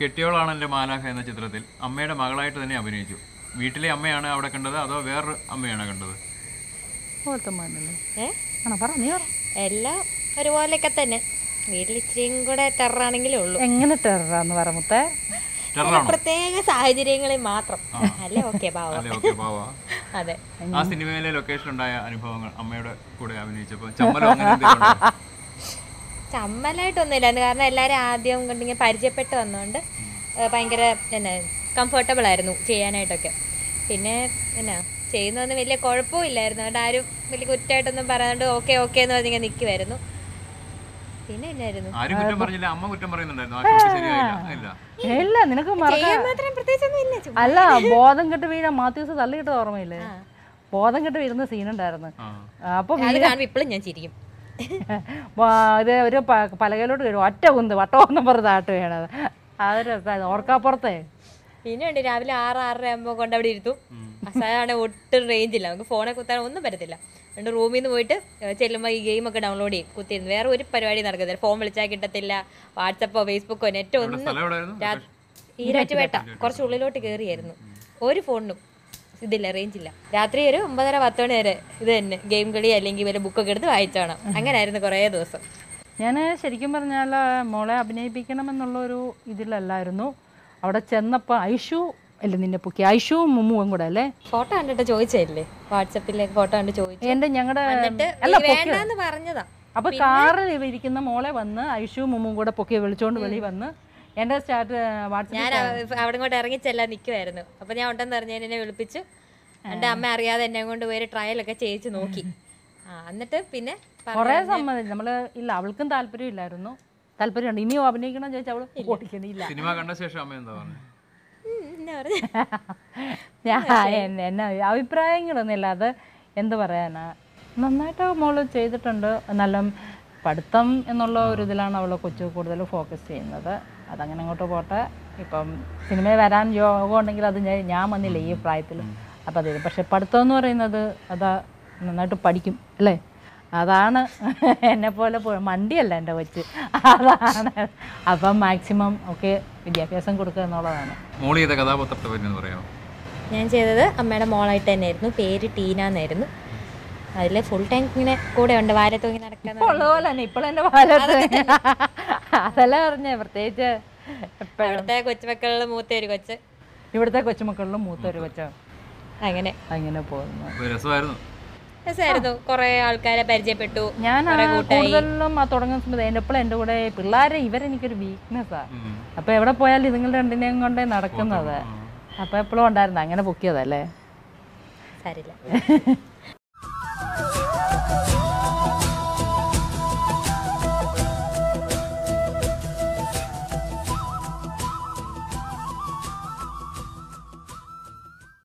S3: കെട്ടിയോളാണ് എന്റെ മാലാഖ എന്ന ചിത്രത്തിൽ. അമ്മയുടെ മകളായിട്ട് തന്നെ അഭിനയിച്ചു. വീട്ടിലെ അമ്മയാണ് അവിടെ കണ്ടത് അതോ വേറൊരു അമ്മയാണ് കണ്ടത്?
S1: വർത്തമാനല്ലേ
S2: ഏ?
S1: പറ നീ പറ.
S2: എല്ലാം ഒരുപോലെയൊക്കെ തന്നെ. വീട്ടിൽ ഇച്ചിരിയും കൂടെ ടെററാണെങ്കിലേ ഉള്ളൂ.
S1: എങ്ങനെ ടെററാന്ന് പറ മുത്തേ.
S3: ടെററാണോ?
S2: പ്രത്യേക സാഹചര്യങ്ങളിൽ മാത്രം. അല്ലേ ഓക്കെ
S3: അതെ. ആ സിനിമയിലെ ലൊക്കേഷൻ ഉണ്ടായ അനുഭവങ്ങൾ അമ്മയുടെ കൂടെ അഭിനയിച്ചപ്പോൾ ചമ്മലോ അങ്ങനെ
S2: ചമ്മലായിട്ടൊന്നുമില്ല കാരണം എല്ലാവരും ആദ്യം കണ്ടിങ്ങനെ പരിചയപ്പെട്ട് വന്നുകൊണ്ട് ഏഹ് ഭയങ്കര എന്നാ കംഫർട്ടബിൾ ആയിരുന്നു ചെയ്യാനായിട്ടൊക്കെ. പിന്നെ എന്നാ ചെയ്യുന്നതൊന്നും വലിയ കുഴപ്പമില്ലായിരുന്നു അതുകൊണ്ട് ആരും വലിയ കുറ്റമായിട്ടൊന്നും പറയാണ്ട് ഓക്കെ ഓക്കെ എന്ന് പറഞ്ഞിങ്ങനെ നിൽക്കുമായിരുന്നു പിന്നെ എന്നായിരുന്നു?
S3: ഇല്ല.
S1: നിനക്ക് അല്ല ബോധം കെട്ട് വീഴ മാത്യൂസ് തള്ളിയിട്ട് ഓർമ്മയില്ലേ? ബോധം കെട്ട് വീഴുന്ന സീനുണ്ടായിരുന്നു
S3: ഉണ്ടായിരുന്നു.
S1: അപ്പൊ
S2: ഇപ്പോഴും ഞാൻ ചിരിക്കും. *laughs*
S1: ഇത് ഒരു പലകയിലോട്ട് വീഴും ഒറ്റ കുന്ത് വട്ടമൊന്നും പറഞ്ഞ് താട്ട് വേണത് അത് രസമായിരുന്നു ഓർക്കാപ്പുറത്തെ.
S2: പിന്നെ ഉണ്ട് രാവിലെ ആറ് ആറര ആകുമ്പോൾ കൊണ്ട് അവിടെ ഇരുത്തും. അസാധാരണ ഒട്ടും റേഞ്ച് ഇല്ല. നമുക്ക് ഫോണെ കുത്താൻ ഒന്നും പറ്റത്തില്ല. അതുകൊണ്ട് റൂമിൽ നിന്ന് പോയിട്ട് ചെല്ലുമ്പോൾ ഈ ഗെയിം ഒക്കെ ഡൗൺലോഡ് ചെയ്യും. കുത്തിയിരുന്നു. വേറെ ഒരു പരിപാടി നടക്കത്തില്ല. ഫോൺ വിളിച്ചാൽ കിട്ടത്തില്ല. വാട്സപ്പോ ഫേസ്ബുക്കോ നെറ്റോ ഒന്നും ഈരാറ്റുപേട്ട. കുറച്ച് ഉള്ളിലോട്ട് കയറിയായിരുന്നു ഒരു ഫോണിനും ഇതില്ല റേഞ്ച് ഇല്ല. രാത്രി ഒരു ഒമ്പതര പത്ത് മണി വരെ ഇത് തന്നെ. ഗെയിം കളി അല്ലെങ്കിൽ വല്ല ബുക്കൊക്കെ എടുത്ത് വായിച്ചോണം അങ്ങനായിരുന്നു കുറേ ദിവസം.
S1: ഞാൻ ശരിക്കും പറഞ്ഞാൽ മോളെ അഭിനയിപ്പിക്കണമെന്നുള്ളൊരു ഇതിലല്ലായിരുന്നു. അവിടെ ചെന്നപ്പോൾ ഐഷു അല്ലേ നിന്നെ പൊക്കി? ഐഷുവും മുമ്മുവും കൂടെ അല്ലേ?
S2: ഫോട്ടോ കണ്ടിട്ട് ചോദിച്ചല്ലേ വാട്സപ്പിലെ ഫോട്ടോ കണ്ട് ചോദിച്ചു.
S1: എന്റെ ഞങ്ങളുടെ
S2: പറഞ്ഞതാ.
S1: അപ്പൊ കാറിൽ ഇരിക്കുന്ന മോളെ വന്ന് ഐഷുവും മുമ്മും കൂടെ പൊക്കി വിളിച്ചോണ്ട് വെളി വന്ന് എന്റെ സ്റ്റാർട്ട് വാട്സപ്പ്
S2: ഞാൻ അവിടെ അവിടെ ഇങ്ങോട്ട് ഇറങ്ങിച്ചെല്ലാൻ നിൽക്കുമായിരുന്നു അപ്പൊ ഞാൻ ഉണ്ടെന്ന് പറഞ്ഞ എന്നെ വിളിപ്പിച്ചു. എന്റെ അമ്മ അറിയാതെ എന്നെ കൊണ്ട് പോയി ട്രയൽ ഒക്കെ ചെയ്യിച്ചു നോക്കി. ആ എന്നിട്ട് പിന്നെ
S1: കുറെ സമ്മതിച്ചു. നമ്മൾ ഇല്ല അവൾക്കും താല്പര്യം ഇല്ലായിരുന്നു. താല്പര്യമുണ്ട് ഇനിയും അഭിനയിക്കണം ചോദിച്ചാൽ അവൾ ഓടിക്കണില്ല.
S3: സിനിമ കണ്ട ശേഷം അമ്മ എന്താ
S2: പറഞ്ഞു? *laughs*
S1: ഞാൻ എന്നെ എന്നാ അഭിപ്രായങ്ങളൊന്നുമില്ല. അത് എന്ത് പറയാനാ? നന്നായിട്ട് മോൾ ചെയ്തിട്ടുണ്ട്. നല്ല പഠിത്തം എന്നുള്ള ഒരു ഇതിലാണ് അവൾ കൊച്ചു കൂടുതൽ ഫോക്കസ് ചെയ്യുന്നത്. അതങ്ങനെ അങ്ങോട്ട് പോട്ടെ. ഇപ്പം സിനിമയിൽ വരാൻ യോഗം ഉണ്ടെങ്കിൽ അത് ഞാൻ ഞാൻ വന്നില്ല ഈ പ്രായത്തിൽ അപ്പം അത് പക്ഷെ പഠിത്തം എന്ന് പറയുന്നത് അതാ നന്നായിട്ട് പഠിക്കും അല്ലേ? അതാണ് എന്നെ പോലെ മണ്ടിയല്ല എന്റെ വെച്ച് അതാണ്. അപ്പം മാക്സിമം ഒക്കെ വിദ്യാഭ്യാസം കൊടുക്കുക എന്നുള്ളതാണ്.
S3: മോളി ചെയ്ത കഥാപാത്രത്തെ പറ്റി പറയാമോ?
S2: ഞാൻ ചെയ്തത് അമ്മയുടെ മോളായിട്ട് തന്നെയായിരുന്നു. പേര് ടീന എന്നായിരുന്നു. അതിൽ ഫുൾ ടൈം ഇങ്ങനെ കൂടെ ഉണ്ട് വാര തൂങ്ങി നടക്കാൻ
S1: പോലെ തന്നെ അതല്ല പറഞ്ഞേ പ്രത്യേകിച്ച്
S2: ഇവിടുത്തെ കൊച്ചുമക്കളിൽ മൂത്ത ഒരു കൊച്ച്.
S1: ഇവിടുത്തെ കൊച്ചുമക്കളിലും മൂത്തൊരു കൊച്ചോ.
S2: അങ്ങനെ.
S1: അങ്ങനെ പോകുന്നു.
S3: രസമായിരുന്നു.
S2: രസമായിരുന്നു. കുറേ ആൾക്കാരെ പരിചയപ്പെട്ടു.
S1: ഞാൻ കൂടുതലും ആ തുടങ്ങുന്ന സമയത്ത് എന്റെ എപ്പോഴും എന്റെ കൂടെ പിള്ളേരെ ഇവരെനിക്കൊരു വീക്ക്നെസ്സാണ് അപ്പോൾ എവിടെ പോയാലും ഇതുങ്ങൾ രണ്ടിനെയും കൊണ്ടേ നടക്കുന്നത്. അപ്പോൾ എപ്പോഴും ഉണ്ടായിരുന്നു അങ്ങനെ പൊക്കിയതല്ലേ?
S2: സാരില്ല. *laughs* Woo!